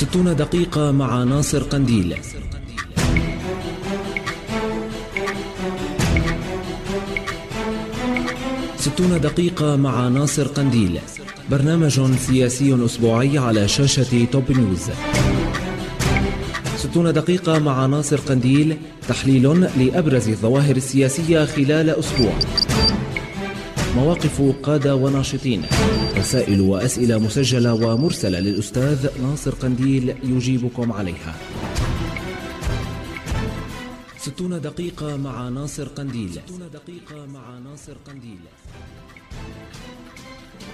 ستون دقيقة مع ناصر قنديل. ستون دقيقة مع ناصر قنديل. برنامج سياسي أسبوعي على شاشة توب نيوز. ستون دقيقة مع ناصر قنديل تحليل لأبرز الظواهر السياسية خلال أسبوع. مواقف قادة وناشطين. رسائل وأسئلة مسجلة ومرسلة للأستاذ ناصر قنديل يجيبكم عليها. ستون دقيقة مع ناصر قنديل. ستون دقيقة مع ناصر قنديل.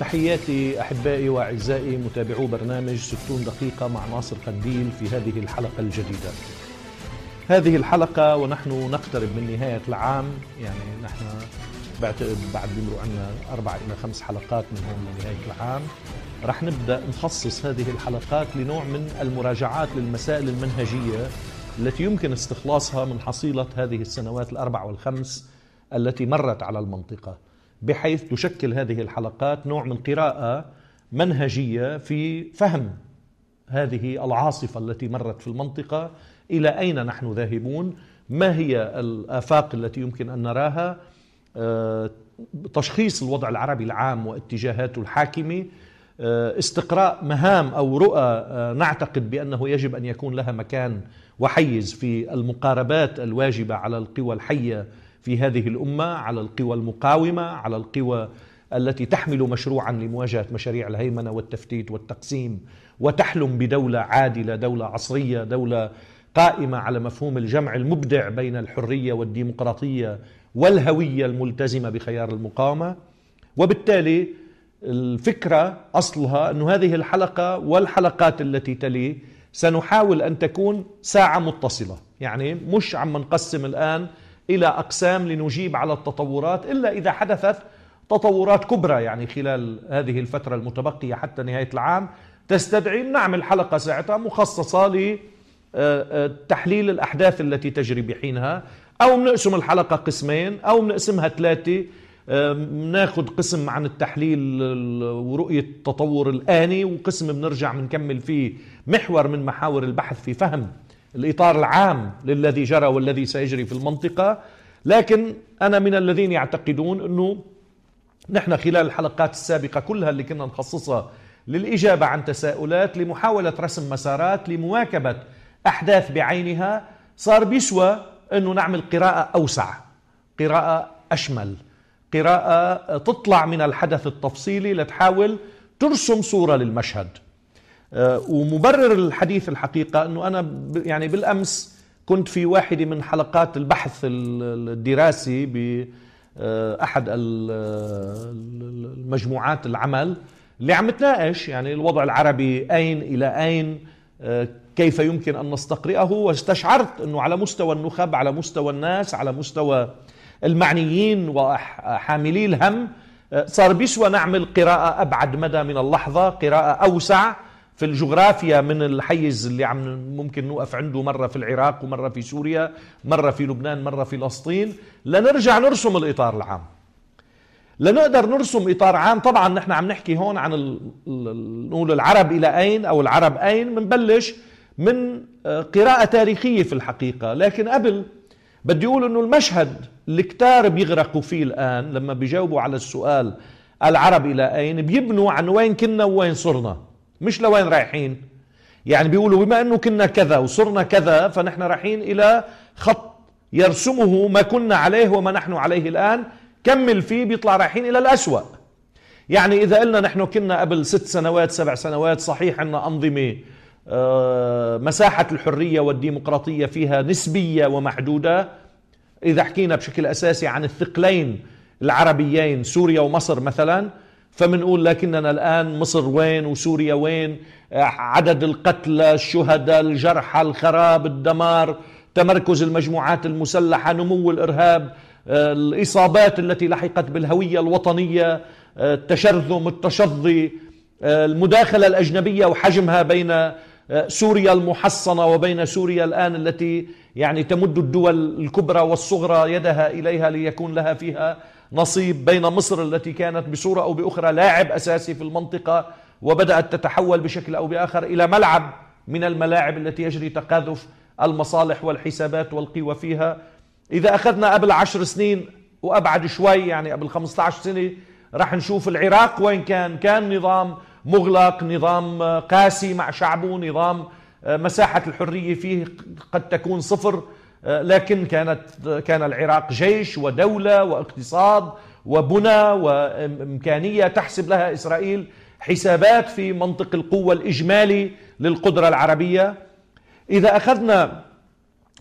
تحياتي أحبائي وأعزائي متابعو برنامج 60 دقيقة مع ناصر قنديل في هذه الحلقة الجديدة. هذه الحلقة ونحن نقترب من نهاية العام يعني نحن بعتقد بعد بيمروا عنا أربع إلى خمس حلقات من هون لنهاية العام. رح نبدأ نخصص هذه الحلقات لنوع من المراجعات للمسائل المنهجية التي يمكن استخلاصها من حصيلة هذه السنوات الأربع والخمس التي مرت على المنطقة بحيث تشكل هذه الحلقات نوع من قراءة منهجية في فهم هذه العاصفة التي مرت في المنطقة إلى أين نحن ذاهبون ما هي الآفاق التي يمكن أن نراها تشخيص الوضع العربي العام واتجاهاته الحاكمة. آه، استقراء مهام أو رؤى آه، نعتقد بأنه يجب أن يكون لها مكان وحيز في المقاربات الواجبة على القوى الحية في هذه الأمة على القوى المقاومة على القوى التي تحمل مشروعا لمواجهة مشاريع الهيمنة والتفتيت والتقسيم وتحلم بدولة عادلة دولة عصرية دولة قائمة على مفهوم الجمع المبدع بين الحرية والديمقراطية والهوية الملتزمة بخيار المقاومة. وبالتالي الفكرة أصلها انه هذه الحلقة والحلقات التي تلي سنحاول أن تكون ساعة متصلة. يعني مش عم نقسم الآن إلى أقسام لنجيب على التطورات إلا إذا حدثت تطورات كبرى. يعني خلال هذه الفترة المتبقية حتى نهاية العام تستدعي نعمل حلقة ساعتها مخصصة لتحليل الأحداث التي تجري بحينها. أو بنقسم الحلقة قسمين أو بنقسمها ثلاثة. بناخذ قسم عن التحليل ورؤية التطور الآني وقسم بنرجع بنكمل فيه محور من محاور البحث في فهم الإطار العام للذي جرى والذي سيجري في المنطقة. لكن أنا من الذين يعتقدون أنه نحن خلال الحلقات السابقة كلها اللي كنا نخصصها للإجابة عن تساؤلات لمحاولة رسم مسارات لمواكبة أحداث بعينها صار بيسوى أنه نعمل قراءة أوسع قراءة أشمل قراءة تطلع من الحدث التفصيلي لتحاول ترسم صورة للمشهد. آه، ومبرر الحديث الحقيقة أنه أنا يعني بالأمس كنت في واحدة من حلقات البحث الدراسي بأحد المجموعات العمل اللي عم تناقش يعني الوضع العربي أين إلى أين آه، كيف يمكن أن نستقرئه؟ واستشعرت أنه على مستوى النخب على مستوى الناس على مستوى المعنيين وحاملي الهم صار بيسوى نعمل قراءة أبعد مدى من اللحظة قراءة أوسع في الجغرافيا من الحيز اللي عم ممكن نوقف عنده مرة في العراق ومرة في سوريا مرة في لبنان مرة في فلسطين. لنرجع نرسم الإطار العام. لنقدر نرسم إطار عام. طبعا نحن عم نحكي هون عن نقول العرب إلى أين أو العرب أين بنبلش من آه، قراءة تاريخية في الحقيقة. لكن قبل بدي أقول أنه المشهد اللي كتار بيغرقوا فيه الآن لما بيجاوبوا على السؤال العرب إلى أين بيبنوا عن وين كنا وين صرنا مش لوين رايحين. يعني بيقولوا بما إنه كنا كذا وصرنا كذا فنحن رايحين إلى خط يرسمه ما كنا عليه وما نحن عليه الآن. كمل فيه بيطلع رايحين إلى الأسوأ. يعني إذا قلنا نحن كنا قبل ست سنوات سبع سنوات صحيح أنظمة آه، مساحة الحرية والديمقراطية فيها نسبية ومحدودة. إذا حكينا بشكل أساسي عن الثقلين العربيين سوريا ومصر مثلا فمنقول لكننا الآن مصر وين وسوريا وين؟ عدد القتلى الشهداء الجرحى الخراب الدمار تمركز المجموعات المسلحة نمو الإرهاب الإصابات التي لحقت بالهوية الوطنية التشرذم التشظي المداخلة الأجنبية وحجمها بين سوريا المحصنة وبين سوريا الآن التي يعني تمد الدول الكبرى والصغرى يدها إليها ليكون لها فيها نصيب بين مصر التي كانت بصورة أو بأخرى لاعب أساسي في المنطقة وبدأت تتحول بشكل أو بآخر إلى ملعب من الملاعب التي يجري تقاذف المصالح والحسابات والقوى فيها. إذا أخذنا قبل عشر سنين وأبعد شوي يعني قبل 15 سنة راح نشوف العراق وين كان كان نظام مغلق نظام قاسي مع شعبه نظام آه، مساحة الحرية فيه قد تكون صفر. آه، لكن كانت كان العراق جيش ودولة واقتصاد وبنى وإمكانية تحسب لها إسرائيل حسابات في منطق القوة الإجمالي للقدرة العربية. إذا أخذنا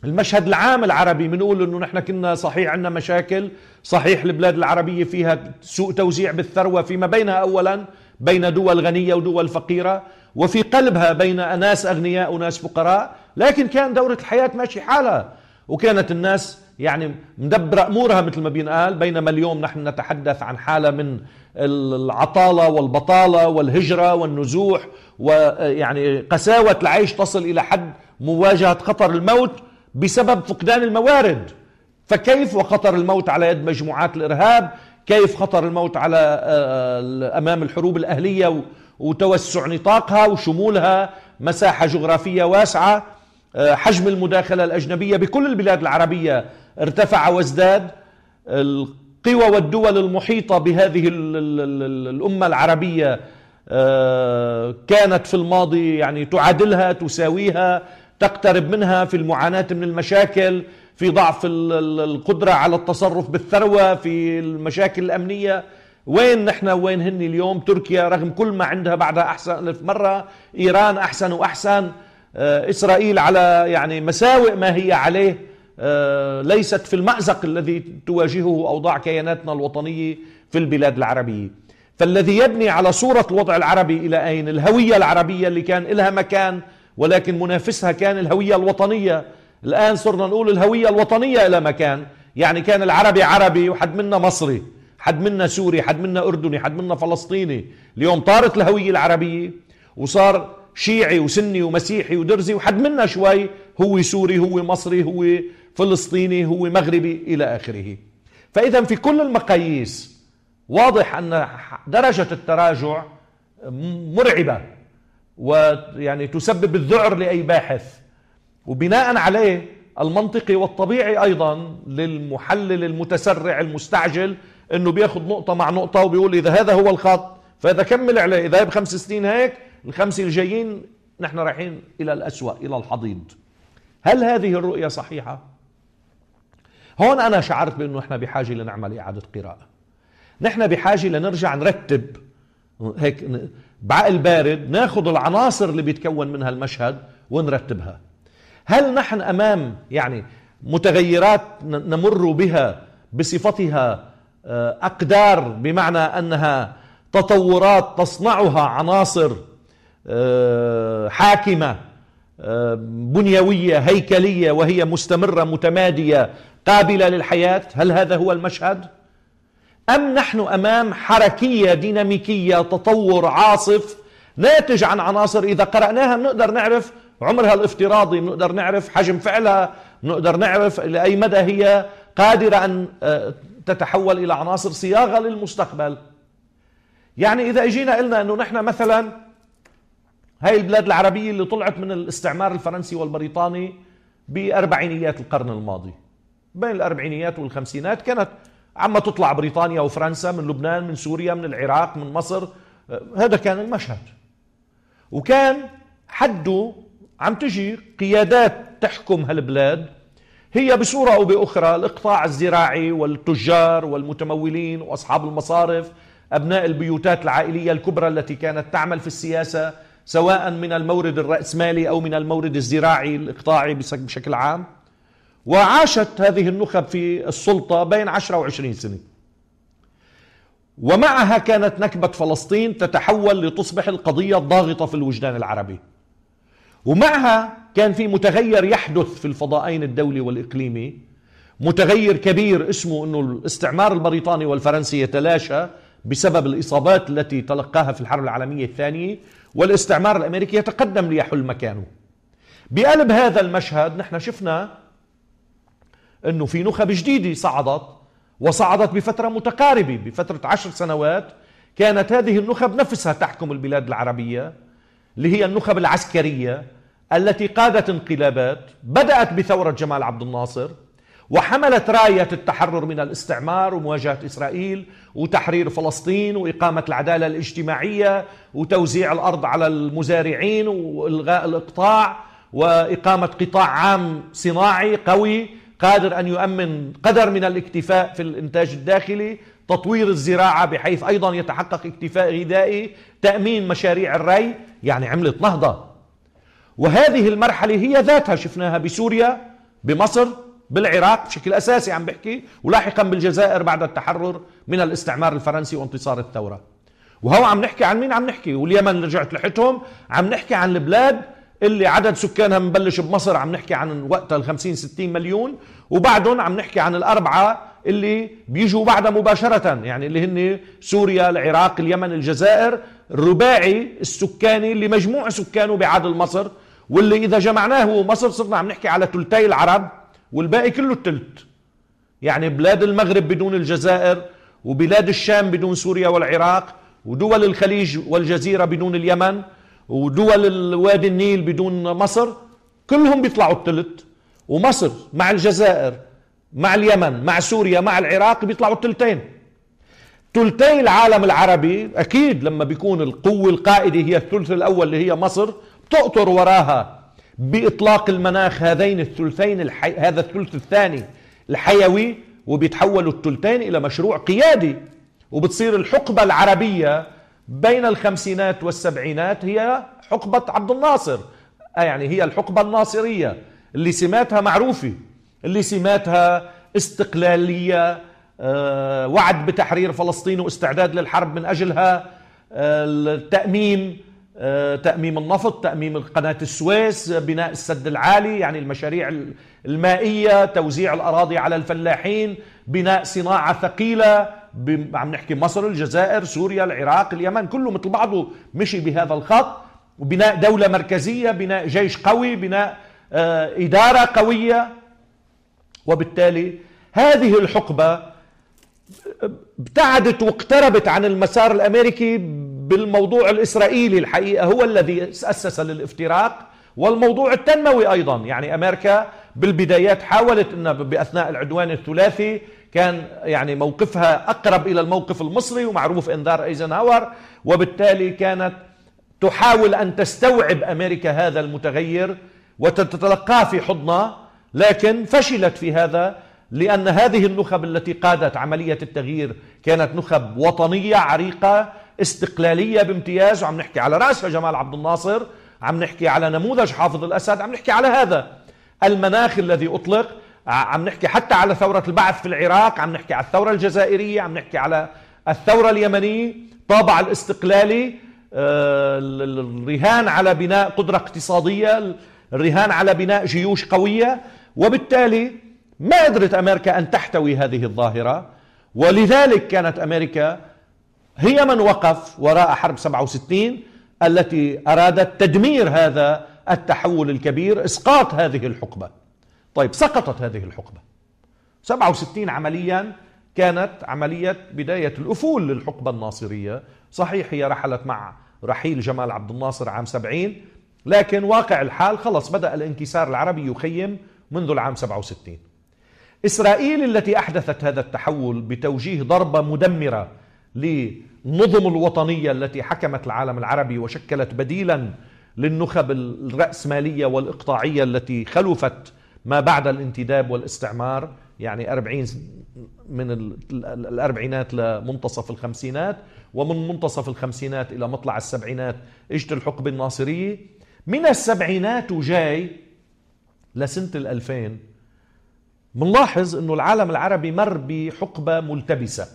المشهد العام العربي بنقول إنه نحن كنا صحيح عندنا مشاكل صحيح البلاد العربية فيها سوء توزيع بالثروة فيما بينها اولا بين دول غنية ودول فقيرة وفي قلبها بين ناس أغنياء وناس فقراء لكن كان دورة الحياة ماشي حالها. وكانت الناس يعني مدبرة أمورها مثل ما بينقال بينما اليوم نحن نتحدث عن حالة من العطالة والبطالة والهجرة والنزوح ويعني قساوة العيش تصل إلى حد مواجهة خطر الموت بسبب فقدان الموارد. فكيف وخطر الموت على يد مجموعات الإرهاب؟ كيف خطر الموت على آه، أمام الحروب الأهلية وتوسع نطاقها وشمولها مساحة جغرافية واسعة. آه، حجم المداخلة الأجنبية بكل البلاد العربية ارتفع وازداد. القوى والدول المحيطة بهذه الأمة العربية آه، كانت في الماضي يعني تعادلها تساويها تقترب منها في المعاناة من المشاكل. في ضعف القدرة على التصرف بالثروة في المشاكل الأمنية. وين نحن وين هن اليوم؟ تركيا رغم كل ما عندها بعدها أحسن ألف مرة إيران أحسن وأحسن. آه، إسرائيل على يعني مساوئ ما هي عليه. آه، ليست في المأزق الذي تواجهه أوضاع كياناتنا الوطنية في البلاد العربية. فالذي يبني على صورة الوضع العربي إلى أين؟ الهوية العربية اللي كان لها مكان ولكن منافسها كان الهوية الوطنية. الآن صرنا نقول الهوية الوطنية إلى مكان. يعني كان العربي عربي وحد منا مصري حد منا سوري حد منا أردني حد منا فلسطيني. اليوم طارت الهوية العربية وصار شيعي وسني ومسيحي ودرزي وحد منا شوي هو سوري هو مصري هو فلسطيني هو مغربي إلى آخره. فإذا في كل المقاييس واضح أن درجة التراجع مرعبة ويعني تسبب الذعر لأي باحث. وبناء عليه المنطقي والطبيعي أيضا للمحلل المتسرع المستعجل إنه بيأخذ نقطة مع نقطة وبيقول إذا هذا هو الخط فإذا كمل عليه إذا بخمس سنين هيك الخمسة الجايين نحن رايحين إلى الأسوأ إلى الحضيض. هل هذه الرؤية صحيحة؟ هون أنا شعرت بأنه إحنا بحاجة لنعمل إعادة قراءة. نحن بحاجة لنرجع نرتب هيك بعقل بارد ناخذ العناصر اللي بيتكون منها المشهد ونرتبها. هل نحن أمام يعني متغيرات نمر بها بصفتها آه، أقدار بمعنى أنها تطورات تصنعها عناصر آه، حاكمة آه، بنيوية هيكلية وهي مستمرة متمادية قابلة للحياة؟ هل هذا هو المشهد؟ أم نحن أمام حركية ديناميكية تطور عاصف ناتج عن عناصر إذا قرأناها بنقدر نعرف عمرها الافتراضي بنقدر نعرف حجم فعلها بنقدر نعرف لأي مدى هي قادرة أن آه، تتحول إلى عناصر صياغة للمستقبل. يعني إذا اجينا قلنا أنه نحن مثلا هاي البلاد العربية اللي طلعت من الاستعمار الفرنسي والبريطاني بأربعينيات القرن الماضي. بين الأربعينيات والخمسينات كانت عما تطلع بريطانيا وفرنسا من لبنان من سوريا من العراق من مصر آه، هذا كان المشهد. وكان حده عم تجي قيادات تحكم هالبلاد. هي بصورة أو بأخرى الإقطاع الزراعي والتجار والمتمولين وأصحاب المصارف أبناء البيوتات العائلية الكبرى التي كانت تعمل في السياسة سواء من المورد الرأسمالي أو من المورد الزراعي الإقطاعي بشكل عام. وعاشت هذه النخب في السلطة بين عشرة وعشرين سنة. ومعها كانت نكبة فلسطين تتحول لتصبح القضية الضاغطة في الوجدان العربي. ومعها كان في متغير يحدث في الفضائين الدولي والإقليمي متغير كبير اسمه أنه الاستعمار البريطاني والفرنسي يتلاشى بسبب الإصابات التي تلقاها في الحرب العالمية الثانية والاستعمار الأمريكي يتقدم ليحل مكانه. بقلب هذا المشهد نحن شفنا إنه في نخب جديدة صعدت وصعدت بفترة متقاربة بفترة عشر سنوات كانت هذه النخب نفسها تحكم البلاد العربية اللي هي النخب العسكرية التي قادت انقلابات بدأت بثورة جمال عبد الناصر وحملت راية التحرر من الاستعمار ومواجهة إسرائيل وتحرير فلسطين وإقامة العدالة الاجتماعية وتوزيع الأرض على المزارعين وإلغاء الإقطاع وإقامة قطاع عام صناعي قوي قادر أن يؤمن قدر من الاكتفاء في الإنتاج الداخلي تطوير الزراعة بحيث أيضا يتحقق اكتفاء غذائي تأمين مشاريع الري يعني عملت نهضة. وهذه المرحلة هي ذاتها. شفناها بسوريا بمصر بالعراق بشكل أساسي عم بحكي. ولاحقا بالجزائر بعد التحرر من الاستعمار الفرنسي وانتصار الثورة. وهو عم نحكي عن مين عم نحكي؟ واليمن رجعت لحتهم. عم نحكي عن البلاد اللي عدد سكانها مبلش بمصر. عم نحكي عن وقتها ال 50 60 مليون. وبعدهم عم نحكي عن الأربعة اللي بيجوا بعدها مباشرة. يعني اللي هن سوريا العراق اليمن الجزائر. الرباعي السكاني اللي مجموع سكانه بيعادل مصر. واللي إذا جمعناه ومصر صرنا عم نحكي على ثلثي العرب والباقي كله التلت. يعني بلاد المغرب بدون الجزائر وبلاد الشام بدون سوريا والعراق ودول الخليج والجزيرة بدون اليمن ودول الوادي النيل بدون مصر كلهم بيطلعوا التلت. ومصر مع الجزائر مع اليمن مع سوريا مع العراق بيطلعوا التلتين. تلتي العالم العربي أكيد لما بيكون القوة القائدة هي الثلث الأول اللي هي مصر بتقطر وراها بإطلاق المناخ هذين الثلثين الحي... هذا الثلث الثاني الحيوي وبيتحولوا الثلثين إلى مشروع قيادي وبتصير الحقبة العربية بين الخمسينات والسبعينات هي حقبة عبد الناصر. آه يعني هي الحقبة الناصرية اللي سماتها معروفة اللي سماتها استقلالية آه وعد بتحرير فلسطين واستعداد للحرب من أجلها آه التأميم تأميم النفط تأميم قناة السويس بناء السد العالي يعني المشاريع المائية توزيع الأراضي على الفلاحين بناء صناعة ثقيلة عم نحكي مصر الجزائر سوريا العراق اليمن كله مثل بعضه مشي بهذا الخط. وبناء دولة مركزية بناء جيش قوي بناء آه، إدارة قوية. وبالتالي هذه الحقبة ابتعدت واقتربت عن المسار الأمريكي بالموضوع الإسرائيلي الحقيقة هو الذي أسس للافتراق والموضوع التنموي أيضا. يعني أمريكا بالبدايات حاولت أن بأثناء العدوان الثلاثي كان يعني موقفها أقرب إلى الموقف المصري ومعروف إنذار أيزنهاور وبالتالي كانت تحاول أن تستوعب أمريكا هذا المتغير وتتلقاه في حضنها لكن فشلت في هذا لأن هذه النخب التي قادت عملية التغيير كانت نخب وطنية عريقة استقلالية بامتياز وعم نحكي على رأسها جمال عبد الناصر عم نحكي على نموذج حافظ الأسد عم نحكي على هذا. المناخ الذي أطلق عم نحكي حتى على ثورة البعث في العراق عم نحكي على الثورة الجزائرية عم نحكي على الثورة اليمنية طابع الاستقلالي آه، الرهان على بناء قدرة اقتصادية الرهان على بناء جيوش قوية. وبالتالي ما قدرت أمريكا أن تحتوي هذه الظاهرة ولذلك كانت أمريكا هي من وقف وراء حرب 67 التي أرادت تدمير هذا التحول الكبير إسقاط هذه الحقبة. طيب سقطت هذه الحقبة. 67 عمليا كانت عملية بداية الأفول للحقبة الناصرية. صحيح هي رحلت مع رحيل جمال عبد الناصر عام 70 لكن واقع الحال خلص بدأ الانكسار العربي يخيم منذ العام 67 إسرائيل التي أحدثت هذا التحول بتوجيه ضربة مدمرة للنظم الوطنية التي حكمت العالم العربي وشكلت بديلا للنخب الرأسمالية والإقطاعية التي خلفت ما بعد الانتداب والاستعمار يعني 40 من الأربعينات لمنتصف الخمسينات ومن منتصف الخمسينات إلى مطلع السبعينات اجت الحقبة الناصرية من السبعينات وجاي لسنة الألفين منلاحظ أنه العالم العربي مر بحقبة ملتبسة.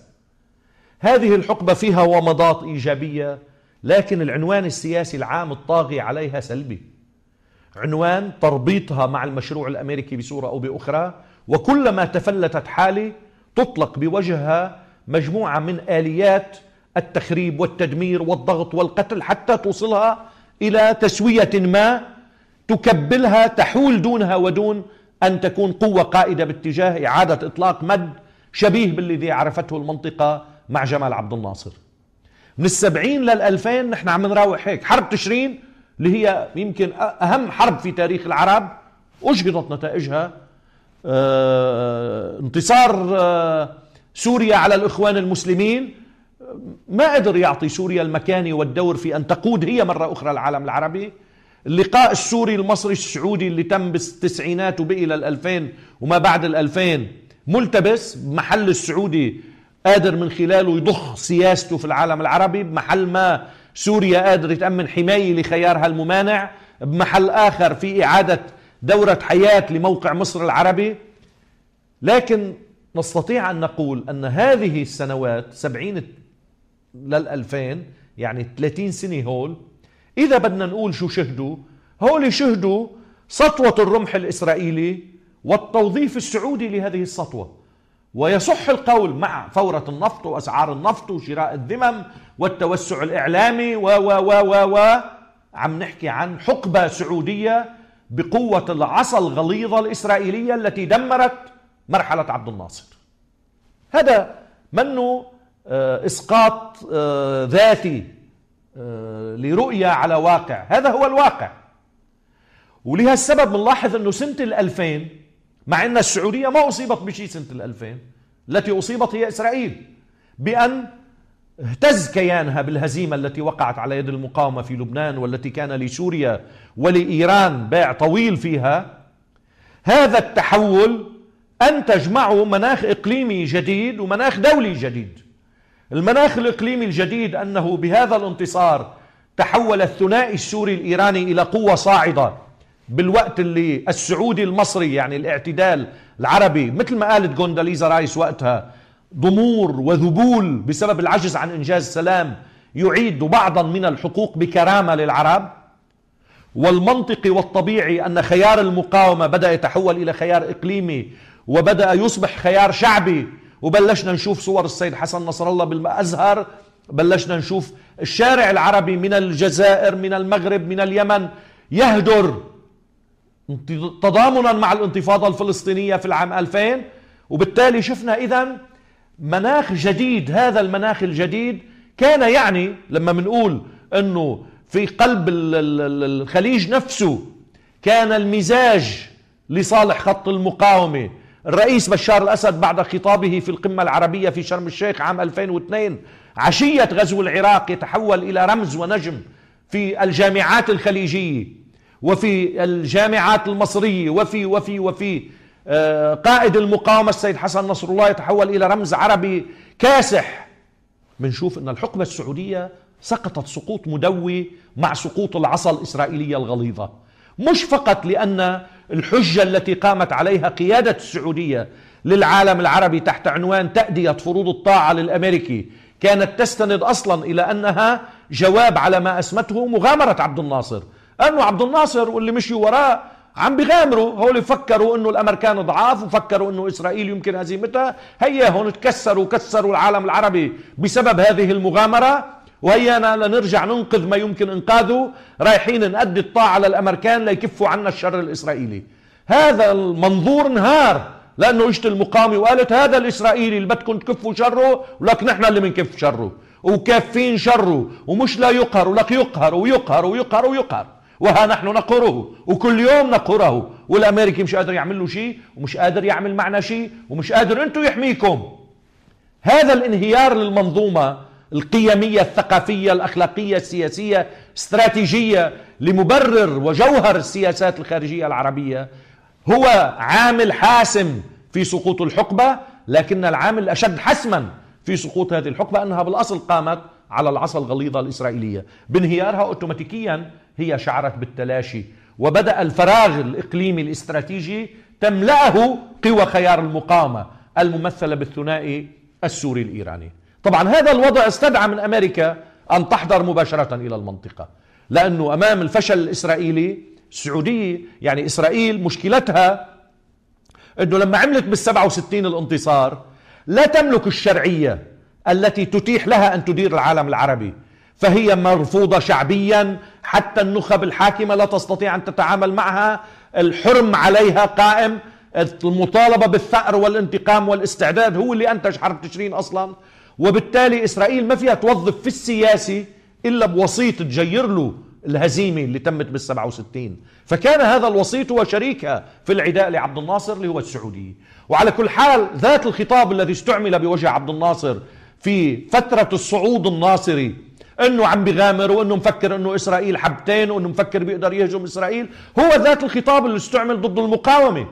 هذه الحقبة فيها ومضات إيجابية لكن العنوان السياسي العام الطاغي عليها سلبي. عنوان تربيطها مع المشروع الأمريكي بصورة أو بأخرى وكلما تفلتت حالة تطلق بوجهها مجموعة من آليات التخريب والتدمير والضغط والقتل حتى توصلها إلى تسوية ما تكبلها تحول دونها ودون أن تكون قوة قائدة باتجاه إعادة إطلاق مد شبيه بالذي عرفته المنطقة مع جمال عبد الناصر. من السبعين للألفين نحن عم نراوح هيك. حرب تشرين اللي هي يمكن أهم حرب في تاريخ العرب. أجهضت نتائجها. آه، انتصار آه، سوريا على الإخوان المسلمين. ما قدر يعطي سوريا المكانة والدور في أن تقود هي مرة أخرى العالم العربي. اللقاء السوري المصري السعودي اللي تم بالتسعينات وبقي للألفين وما بعد الألفين ملتبس. محل السعودي قادر من خلاله يضخ سياسته في العالم العربي بمحل ما سوريا قادر تأمن حماية لخيارها الممانع بمحل آخر في إعادة دورة حياة لموقع مصر العربي. لكن نستطيع أن نقول أن هذه السنوات سبعين للألفين يعني 30 سنة هول إذا بدنا نقول شو شهدوا هول شهدوا سطوة الرمح الإسرائيلي والتوظيف السعودي لهذه السطوة. ويصح القول مع فورة النفط وأسعار النفط وشراء الذمم والتوسع الإعلامي و و و و و. عم نحكي عن حقبة سعودية بقوة العصا الغليظة الإسرائيلية التي دمرت مرحلة عبد الناصر. هذا منه آه، إسقاط آه، ذاتي آه، لرؤية على واقع. هذا هو الواقع. ولهالسبب بنلاحظ أنه سنة الألفين مع أن السعودية ما أصيبت بشيء سنة الألفين التي أصيبت هي إسرائيل بأن اهتز كيانها بالهزيمة التي وقعت على يد المقاومة في لبنان والتي كان لسوريا ولإيران باع طويل فيها. هذا التحول أنتج معه مناخ إقليمي جديد ومناخ دولي جديد. المناخ الإقليمي الجديد أنه بهذا الانتصار تحول الثنائي السوري الإيراني إلى قوة صاعدة. بالوقت اللي السعودي المصري يعني الاعتدال العربي مثل ما قالت جونداليزا رايس وقتها ضمور وذبول بسبب العجز عن إنجاز سلام يعيد بعضا من الحقوق بكرامة للعرب. والمنطقي والطبيعي أن خيار المقاومة بدأ يتحول إلى خيار إقليمي وبدأ يصبح خيار شعبي. وبلشنا نشوف صور السيد حسن نصر الله بالأزهر بلشنا نشوف الشارع العربي من الجزائر من المغرب من اليمن يهدر تضامنا مع الانتفاضة الفلسطينية في العام 2000 وبالتالي شفنا إذا مناخ جديد هذا المناخ الجديد كان يعني لما بنقول أنه في قلب الخليج نفسه كان المزاج لصالح خط المقاومة. الرئيس بشار الأسد بعد خطابه في القمة العربية في شرم الشيخ عام 2002 عشية غزو العراق يتحول إلى رمز ونجم في الجامعات الخليجية. وفي الجامعات المصرية وفي وفي وفي آه، قائد المقاومة السيد حسن نصر الله يتحول إلى رمز عربي كاسح. بنشوف أن الحقبة السعودية سقطت سقوط مدوي مع سقوط العصا الإسرائيلية الغليظة. مش فقط لأن الحجة التي قامت عليها قيادة السعودية للعالم العربي تحت عنوان تأدية فروض الطاعة للأمريكي كانت تستند أصلا إلى أنها جواب على ما أسمته مغامرة عبد الناصر. أنه عبد الناصر واللي مشيوا وراه عم بيغامروا هول فكروا إنه الامريكان ضعاف وفكروا إنه إسرائيل يمكن هزيمتها. هيا هون تكسروا كسروا العالم العربي بسبب هذه المغامرة. وهيانا لنرجع ننقذ ما يمكن إنقاذه. رايحين نأدي الطاعة للأمريكان ليكفوا عنا الشر الإسرائيلي. هذا المنظور انهار لأنه إجت المقاومة وقالت هذا الإسرائيلي اللي بدكم تكفوا شره ولك نحن اللي بنكف شره. وكافين شره ومش لا يقهر ولك يقهر ويقهر ويقهر ويقهر. وها نحن نقره وكل يوم نقره والأمريكي مش قادر يعمل له شيء ومش قادر يعمل معنا شيء ومش قادر أنتم يحميكم. هذا الانهيار للمنظومة القيمية الثقافية الأخلاقية السياسية استراتيجية لمبرر وجوهر السياسات الخارجية العربية. هو عامل حاسم في سقوط الحقبة لكن العامل الأشد حسما في سقوط هذه الحقبة أنها بالأصل قامت على العصا الغليظة الإسرائيلية. بانهيارها أوتوماتيكيا هي شعرت بالتلاشي وبدأ الفراغ الإقليمي الاستراتيجي تملأه قوى خيار المقاومة الممثلة بالثنائي السوري الإيراني. طبعا هذا الوضع استدعى من أمريكا أن تحضر مباشرة إلى المنطقة لأنه أمام الفشل الإسرائيلي السعوديه يعني إسرائيل مشكلتها إنه لما عملت بال 67 الانتصار لا تملك الشرعية التي تتيح لها أن تدير العالم العربي. فهي مرفوضة شعبيا حتى النخب الحاكمة لا تستطيع أن تتعامل معها. الحرم عليها قائم. المطالبة بالثأر والانتقام والاستعداد هو اللي أنتج حرب تشرين أصلا. وبالتالي إسرائيل ما فيها توظف في السياسي إلا بوسيط تجير له الهزيمة اللي تمت بال 67 فكان هذا الوسيط هو شريكها في العداء لعبد الناصر اللي هو السعودية وعلى كل حال ذات الخطاب الذي استعمل بوجه عبد الناصر في فترة الصعود الناصري إنه عم بغامر وإنه مفكر إنه إسرائيل حبتين وإنه مفكر بيقدر يهجم إسرائيل هو ذات الخطاب اللي استعمل ضد المقاومة.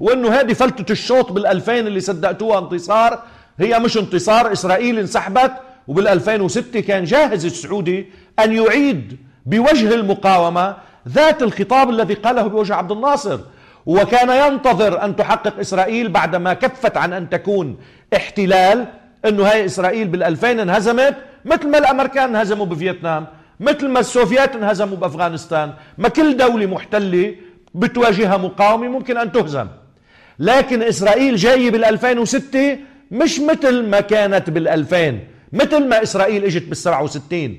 وإنه هذه فلتة الشوط بال2000 اللي صدقتوها انتصار هي مش انتصار إسرائيل انسحبت وبال2006 كان جاهز السعودي أن يعيد بوجه المقاومة ذات الخطاب الذي قاله بوجه عبد الناصر. وكان ينتظر أن تحقق إسرائيل بعدما كفت عن أن تكون احتلال إنه هاي إسرائيل بال2000 انهزمت مثل ما الأمريكان انهزموا بفيتنام مثل ما السوفيات انهزموا بأفغانستان ما كل دولة محتلة بتواجهها مقاومة ممكن أن تهزم. لكن إسرائيل جاية بال2006 مش مثل ما كانت بال2000 مثل ما إسرائيل إجت بال67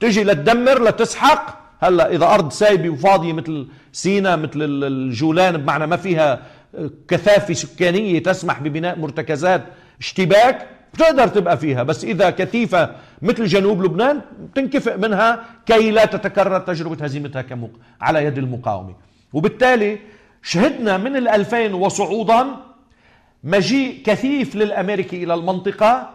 تجي لتدمر لتسحق. هلأ إذا أرض سايبة وفاضية مثل سينا مثل الجولان بمعنى ما فيها كثافة سكانية تسمح ببناء مرتكزات اشتباك بتقدر تبقى فيها. بس إذا كثيفه مثل جنوب لبنان تنكفئ منها كي لا تتكرر تجربة هزيمتها كمق على يد المقاومة. وبالتالي شهدنا من الألفين وصعودا مجيء كثيف للأمريكي إلى المنطقة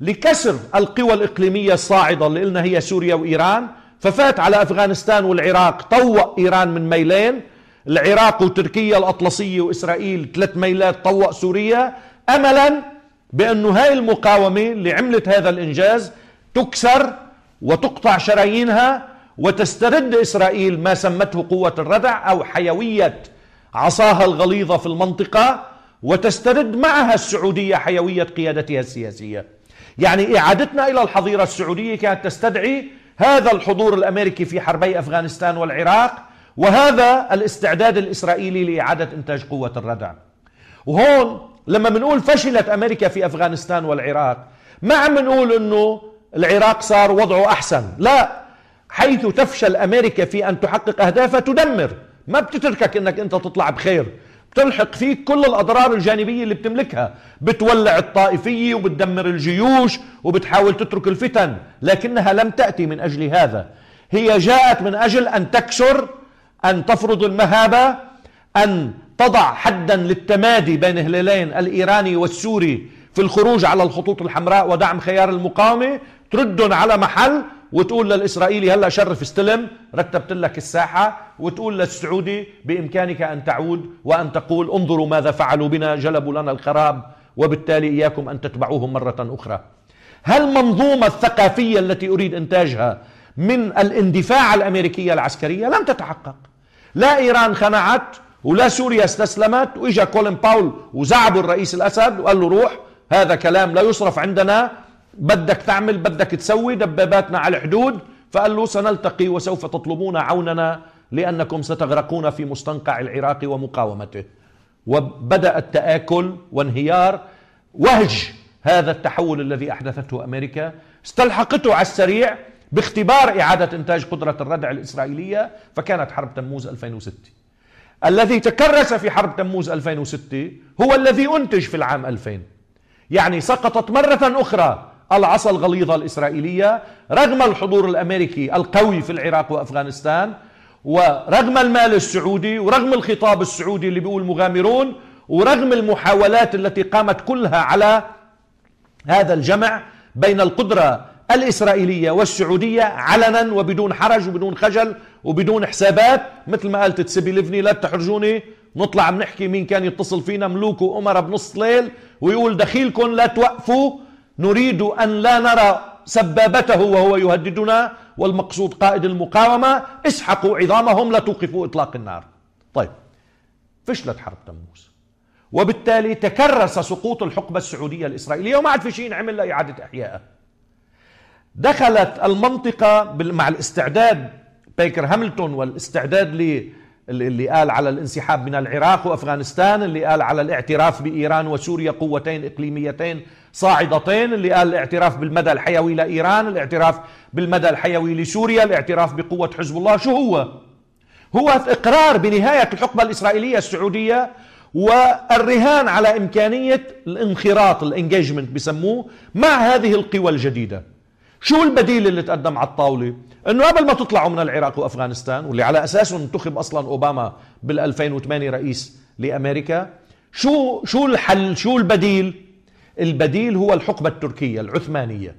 لكسر القوى الإقليمية الصاعدة اللي قلنا هي سوريا وإيران. ففات على أفغانستان والعراق طوق إيران من ميلين. العراق وتركيا الأطلسية وإسرائيل ثلاث ميلات طوق سوريا. أملا بأنه هاي المقاومة اللي عملت هذا الإنجاز تكسر وتقطع شرايينها وتسترد إسرائيل ما سمته قوة الردع أو حيوية عصاها الغليظة في المنطقة وتسترد معها السعودية حيوية قيادتها السياسية. يعني إعادتنا إلى الحظيرة السعودية كانت تستدعي هذا الحضور الأمريكي في حربي أفغانستان والعراق وهذا الاستعداد الإسرائيلي لإعادة إنتاج قوة الردع. وهون لما بنقول فشلت أمريكا في أفغانستان والعراق ما عم نقول أنه العراق صار وضعه أحسن لا حيث تفشل أمريكا في أن تحقق أهدافها تدمر ما بتتركك أنك أنت تطلع بخير بتلحق فيك كل الأضرار الجانبية اللي بتملكها بتولع الطائفية وبتدمر الجيوش وبتحاول تترك الفتن لكنها لم تأتي من أجل هذا هي جاءت من أجل أن تكسر أن تفرض المهابة أن تضع حدا للتمادي بين هلالين الإيراني والسوري في الخروج على الخطوط الحمراء ودعم خيار المقاومة تردهم على محل وتقول للإسرائيلي هلأ شرف استلم رتبت لك الساحة. وتقول للسعودي بإمكانك أن تعود وأن تقول انظروا ماذا فعلوا بنا جلبوا لنا الخراب وبالتالي إياكم أن تتبعوهم مرة أخرى. هل المنظومة الثقافية التي أريد إنتاجها من الاندفاع الأمريكية العسكرية؟ لم تتحقق. لا إيران خنعت ولا سوريا استسلمت وإجا كولين باول وزعبوا الرئيس الأسد وقال له روح هذا كلام لا يصرف عندنا بدك تعمل بدك تسوي دباباتنا على الحدود. فقال له سنلتقي وسوف تطلبون عوننا لأنكم ستغرقون في مستنقع العراق ومقاومته. وبدأ التآكل وانهيار وهج هذا التحول الذي أحدثته أمريكا. استلحقته على السريع باختبار إعادة إنتاج قدرة الردع الإسرائيلية فكانت حرب تموز 2006 الذي تكرس في حرب تموز 2006 هو الذي أنتج في العام 2000 يعني سقطت مرة أخرى العصا الغليظة الإسرائيلية رغم الحضور الأمريكي القوي في العراق وأفغانستان ورغم المال السعودي ورغم الخطاب السعودي اللي بيقول مغامرون ورغم المحاولات التي قامت كلها على هذا الجمع بين القدرة الإسرائيلية والسعودية علنا وبدون حرج وبدون خجل وبدون حسابات. مثل ما قالت تسبي ليفني لا تحرجوني نطلع بنحكي مين كان يتصل فينا ملوك وأمراء بنص ليل ويقول دخيلكم لا توقفوا نريد أن لا نرى سبابته وهو يهددنا. والمقصود قائد المقاومة اسحقوا عظامهم لا توقفوا إطلاق النار. طيب فشلت حرب تموز. وبالتالي تكرس سقوط الحقبة السعودية الإسرائيلية وما عاد في شيء عمل لإعادة إحيائها دخلت المنطقة مع الاستعداد بيكر هاملتون والاستعداد اللي قال على الانسحاب من العراق وأفغانستان اللي قال على الاعتراف بإيران وسوريا قوتين إقليميتين صاعدتين اللي قال الاعتراف بالمدى الحيوي لإيران الاعتراف بالمدى الحيوي لسوريا الاعتراف بقوة حزب الله. شو هو؟ هو إقرار بنهاية الحقبة الإسرائيلية السعودية والرهان على إمكانية الانخراط الانجيجمنت بسموه مع هذه القوى الجديدة. شو البديل اللي تقدم على الطاولة؟ إنه قبل ما تطلعوا من العراق وأفغانستان واللي على اساسه انتخب أصلا أوباما بال 2008 رئيس لأمريكا شو شو الحل شو البديل؟ البديل هو الحقبة التركية العثمانية.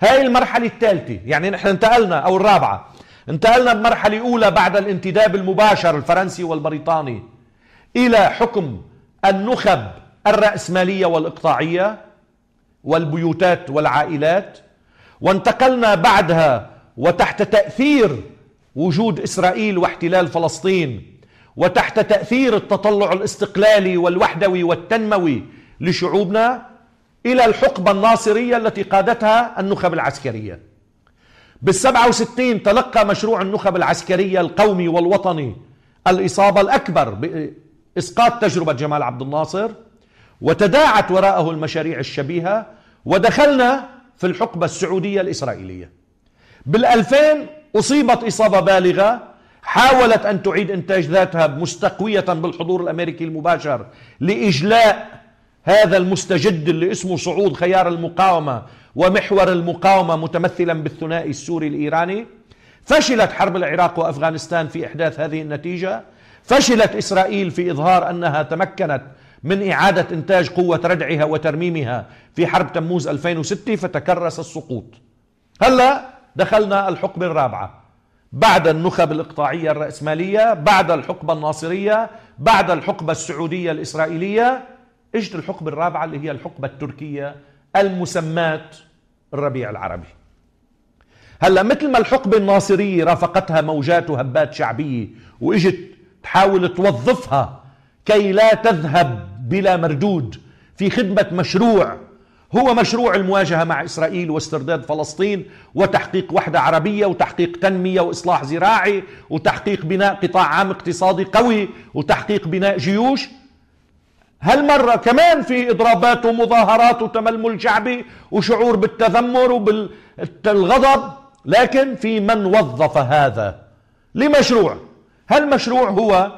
هاي المرحلة الثالثة يعني نحن انتقلنا أو الرابعة. انتقلنا بمرحلة أولى بعد الانتداب المباشر الفرنسي والبريطاني إلى حكم النخب الرأسمالية والإقطاعية والبيوتات والعائلات. وانتقلنا بعدها وتحت تأثير وجود إسرائيل واحتلال فلسطين وتحت تأثير التطلع الاستقلالي والوحدوي والتنموي لشعوبنا إلى الحقبة الناصرية التي قادتها النخب العسكرية. بالسبعة وستين تلقى مشروع النخب العسكرية القومي والوطني الإصابة الأكبر بإسقاط تجربة جمال عبد الناصر وتداعت وراءه المشاريع الشبيهة ودخلنا في الحقبة السعودية الإسرائيلية. بالألفين أصيبت إصابة بالغة حاولت أن تعيد إنتاج ذاتها مستقوية بالحضور الأمريكي المباشر لإجلاء هذا المستجد اللي اسمه صعود خيار المقاومة ومحور المقاومة متمثلا بالثنائي السوري الإيراني. فشلت حرب العراق وأفغانستان في إحداث هذه النتيجة. فشلت إسرائيل في إظهار أنها تمكنت من إعادة إنتاج قوة ردعها وترميمها في حرب تموز 2006 فتكرس السقوط. هلا دخلنا الحقبة الرابعة. بعد النخب الإقطاعية الرأسمالية بعد الحقبة الناصرية بعد الحقبة السعودية الإسرائيلية اجت الحقبة الرابعة اللي هي الحقبة التركية المسمات الربيع العربي. هلا مثل ما الحقبة الناصرية رافقتها موجات وهبات شعبية وإجت تحاول توظفها كي لا تذهب بلا مردود في خدمة مشروع. هو مشروع المواجهة مع إسرائيل واسترداد فلسطين وتحقيق وحدة عربية وتحقيق تنمية وإصلاح زراعي وتحقيق بناء قطاع عام اقتصادي قوي وتحقيق بناء جيوش. هالمرة كمان في إضرابات ومظاهرات وتململ شعبي وشعور بالتذمر وبالغضب. لكن في من وظف هذا؟ لمشروع. هالمشروع هو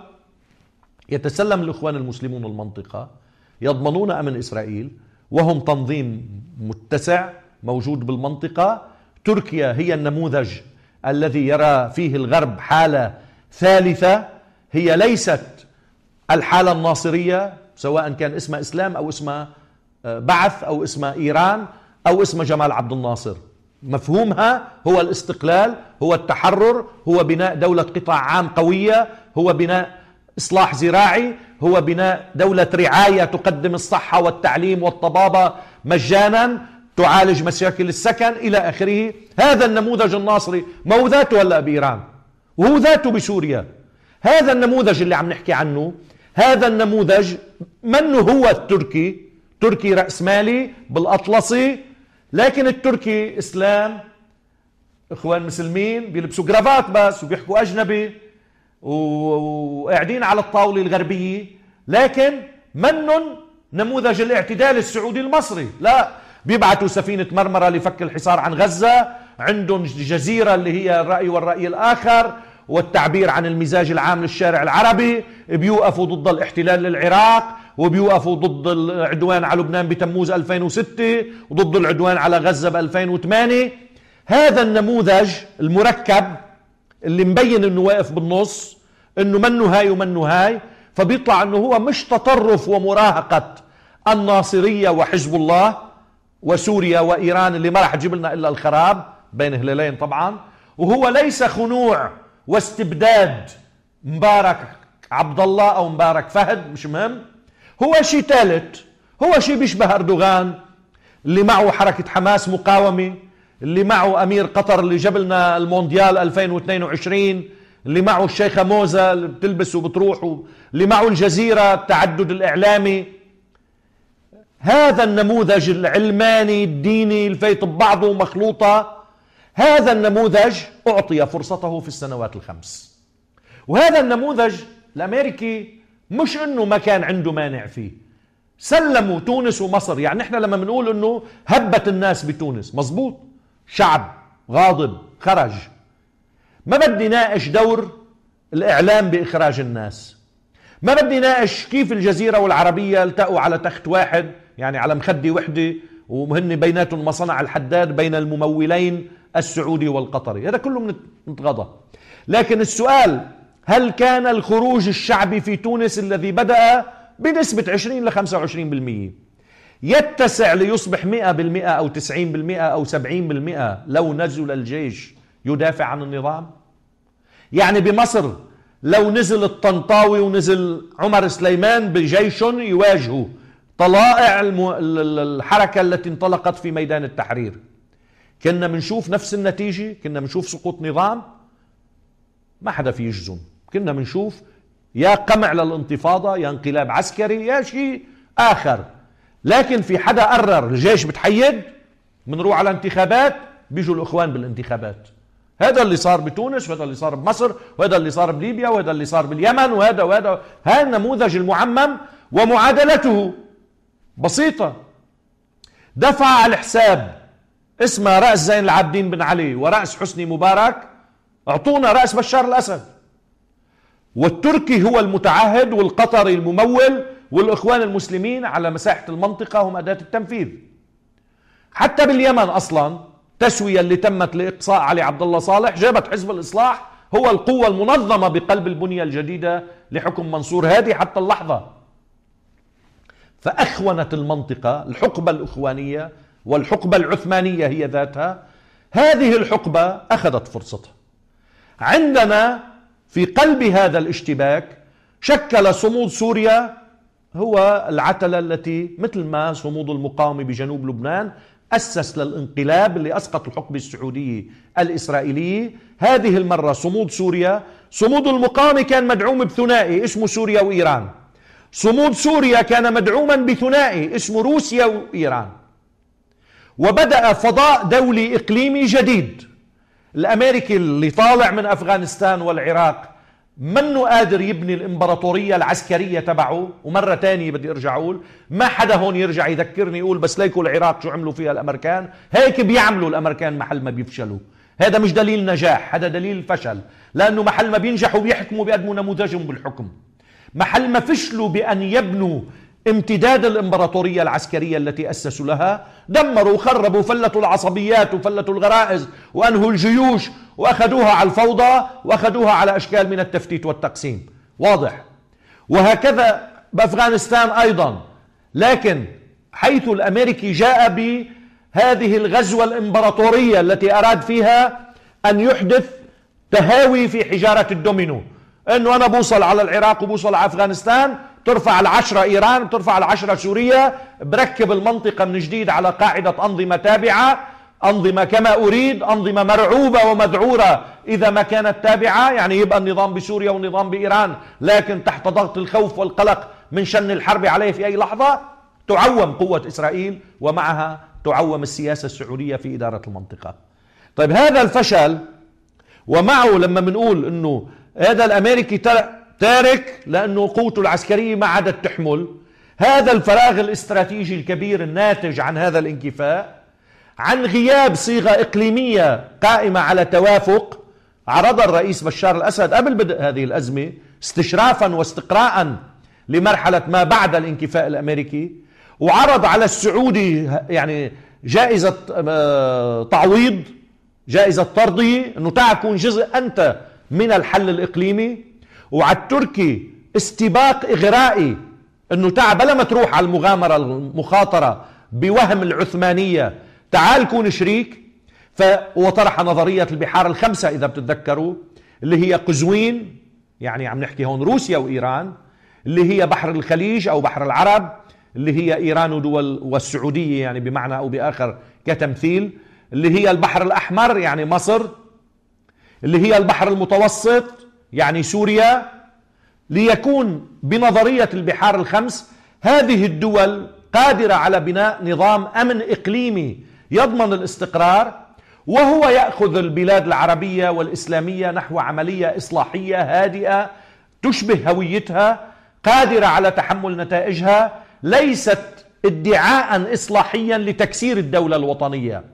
يتسلم الإخوان المسلمون المنطقة يضمنون أمن إسرائيل وهم تنظيم متسع موجود بالمنطقة. تركيا هي النموذج الذي يرى فيه الغرب حالة ثالثة. هي ليست الحالة الناصرية سواء كان اسمها إسلام أو اسمها آه، بعث أو اسمها إيران أو اسمها جمال عبد الناصر. مفهومها هو الاستقلال هو التحرر هو بناء دولة قطاع عام قوية هو بناء إصلاح زراعي هو بناء دولة رعاية تقدم الصحة والتعليم والطبابة مجانا تعالج مشاكل السكن إلى آخره. هذا النموذج الناصري ما هو ذاته هلأ بإيران؟ وهو ذاته بسوريا. هذا النموذج اللي عم نحكي عنه هذا النموذج من هو التركي؟ تركي رأسمالي بالأطلسي لكن التركي إسلام إخوان مسلمين بيلبسوا جرافات بس وبيحكوا أجنبي. وقاعدين على الطاولة الغربية. لكن منن نموذج الاعتدال السعودي المصري. لا بيبعتوا سفينة مرمرة لفك الحصار عن غزة. عندهم جزيرة اللي هي الرأي والرأي الآخر والتعبير عن المزاج العام للشارع العربي. بيوقفوا ضد الاحتلال للعراق وبيوقفوا ضد العدوان على لبنان بتموز 2006 وضد العدوان على غزة ب 2008 هذا النموذج المركب اللي مبين إنه واقف بالنص إنه منه هاي ومنه هاي فبيطلع إنه هو مش تطرف ومراهقة الناصرية وحزب الله وسوريا وإيران اللي ما راح تجيب لنا إلا الخراب بين هلالين طبعا. وهو ليس خنوع واستبداد مبارك عبد الله أو مبارك فهد مش مهم. هو شيء ثالث هو شيء بيشبه أردوغان اللي معه حركة حماس مقاومة. اللي معه أمير قطر اللي جاب لنا المونديال 2022 اللي معه الشيخة موزة اللي بتلبس وبتروح اللي معه الجزيرة التعدد الإعلامي. هذا النموذج العلماني الديني الفيت ببعضه مخلوطة. هذا النموذج أعطي فرصته في السنوات الخمس. وهذا النموذج الأمريكي مش أنه ما كان عنده مانع فيه. سلموا تونس ومصر. يعني نحن لما بنقول أنه هبت الناس بتونس مزبوط شعب غاضب خرج. ما بدي ناقش دور الإعلام بإخراج الناس. ما بدي ناقش كيف الجزيرة والعربية التقوا على تخت واحد يعني على مخدة وحدة وهن بيناتهم مصنع الحداد بين الممولين السعودي والقطري. هذا كله متغاضى لكن السؤال هل كان الخروج الشعبي في تونس الذي بدأ بنسبة 20 ل 25% يتسع ليصبح 100% أو 90% أو 70% لو نزل الجيش يدافع عن النظام؟ يعني بمصر لو نزل الطنطاوي ونزل عمر سليمان بجيش يواجهوا طلائع الحركة التي انطلقت في ميدان التحرير. كنا بنشوف نفس النتيجة كنا بنشوف سقوط نظام ما حدا في يجزم كنا بنشوف يا قمع للانتفاضة يا انقلاب عسكري يا شيء آخر. لكن في حدا قرر الجيش بتحيد بنروح على انتخابات بيجوا الإخوان بالانتخابات. هذا اللي صار بتونس وهذا اللي صار بمصر وهذا اللي صار بليبيا وهذا اللي صار باليمن وهذا وهذا. هذا النموذج المعمم ومعادلته. بسيطة. دفع على الحساب اسمها رأس زين العابدين بن علي ورأس حسني مبارك أعطونا رأس بشار الأسد. والتركي هو المتعهد والقطري الممول والإخوان المسلمين على مساحة المنطقة هم أداة التنفيذ. حتى باليمن أصلا التسوية اللي تمت لإقصاء علي عبد الله صالح جابت حزب الإصلاح هو القوة المنظمة بقلب البنية الجديدة لحكم منصور هادي حتى اللحظة. فأخونت المنطقة الحقبة الإخوانية والحقبة العثمانية هي ذاتها. هذه الحقبة أخذت فرصتها. عندنا في قلب هذا الاشتباك شكل صمود سوريا هو العتلة التي مثل ما صمود المقاومة بجنوب لبنان أسس للانقلاب اللي أسقط الحقبة السعودية الإسرائيلية هذه المرة صمود سوريا صمود المقاومة كان مدعوم بثنائي اسمه سوريا وإيران. صمود سوريا كان مدعوما بثنائي اسمه روسيا وإيران. وبدأ فضاء دولي إقليمي جديد. الأمريكي اللي طالع من أفغانستان والعراق منه قادر يبني الإمبراطورية العسكرية تبعه؟ ومرة تانية بدي أرجع أقول ما حدا هون يرجع يذكرني يقول بس ليكوا العراق شو عملوا فيها الأمريكان؟ هيك بيعملوا الأمريكان محل ما بيفشلوا. هذا مش دليل نجاح هذا دليل فشل. لأنه محل ما بينجحوا بيحكموا بيقدموا نموذجهم بالحكم. محل ما فشلوا بأن يبنوا امتداد الإمبراطورية العسكرية التي أسسوا لها دمروا وخربوا وفلتوا العصبيات وفلتوا الغرائز وأنهوا الجيوش وأخذوها على الفوضى وأخذوها على أشكال من التفتيت والتقسيم. واضح. وهكذا بأفغانستان أيضا. لكن حيث الأمريكي جاء بهذه الغزوة الإمبراطورية التي أراد فيها أن يحدث تهاوي في حجارة الدومينو. إنه أنا بوصل على العراق وبوصل على أفغانستان ترفع العشرة إيران ترفع العشرة سوريا. بركب المنطقة من جديد على قاعدة أنظمة تابعة. أنظمة كما أريد أنظمة مرعوبة ومذعورة إذا ما كانت تابعة. يعني يبقى النظام بسوريا والنظام بإيران لكن تحت ضغط الخوف والقلق من شن الحرب عليه في أي لحظة تعوم قوة إسرائيل ومعها تعوم السياسة السعودية في إدارة المنطقة. طيب هذا الفشل ومعه لما بنقول أنه هذا الأمريكي تارك لأنه قوته العسكرية ما عادت تحمل. هذا الفراغ الاستراتيجي الكبير الناتج عن هذا الانكفاء عن غياب صيغة إقليمية قائمة على توافق عرض الرئيس بشار الأسد قبل بدء هذه الأزمة استشرافا واستقراء لمرحلة ما بعد الانكفاء الأمريكي وعرض على السعودي يعني جائزة آه، تعويض جائزة ترضية أنه تعال جزء أنت من الحل الإقليمي. وعلى التركي استباق إغرائي أنه تعال بلا ما تروح على المغامرة المخاطرة بوهم العثمانية. تعال كون شريك. وطرح نظرية البحار الخمسة إذا بتتذكروا اللي هي قزوين يعني عم نحكي هون روسيا وإيران اللي هي بحر الخليج أو بحر العرب اللي هي إيران ودول والسعودية يعني بمعنى أو بآخر كتمثيل اللي هي البحر الأحمر يعني مصر اللي هي البحر المتوسط يعني سوريا ليكون بنظرية البحار الخمس. هذه الدول قادرة على بناء نظام أمن إقليمي يضمن الاستقرار وهو يأخذ البلاد العربية والإسلامية نحو عملية إصلاحية هادئة تشبه هويتها قادرة على تحمل نتائجها ليست ادعاء إصلاحيا لتكسير الدولة الوطنية.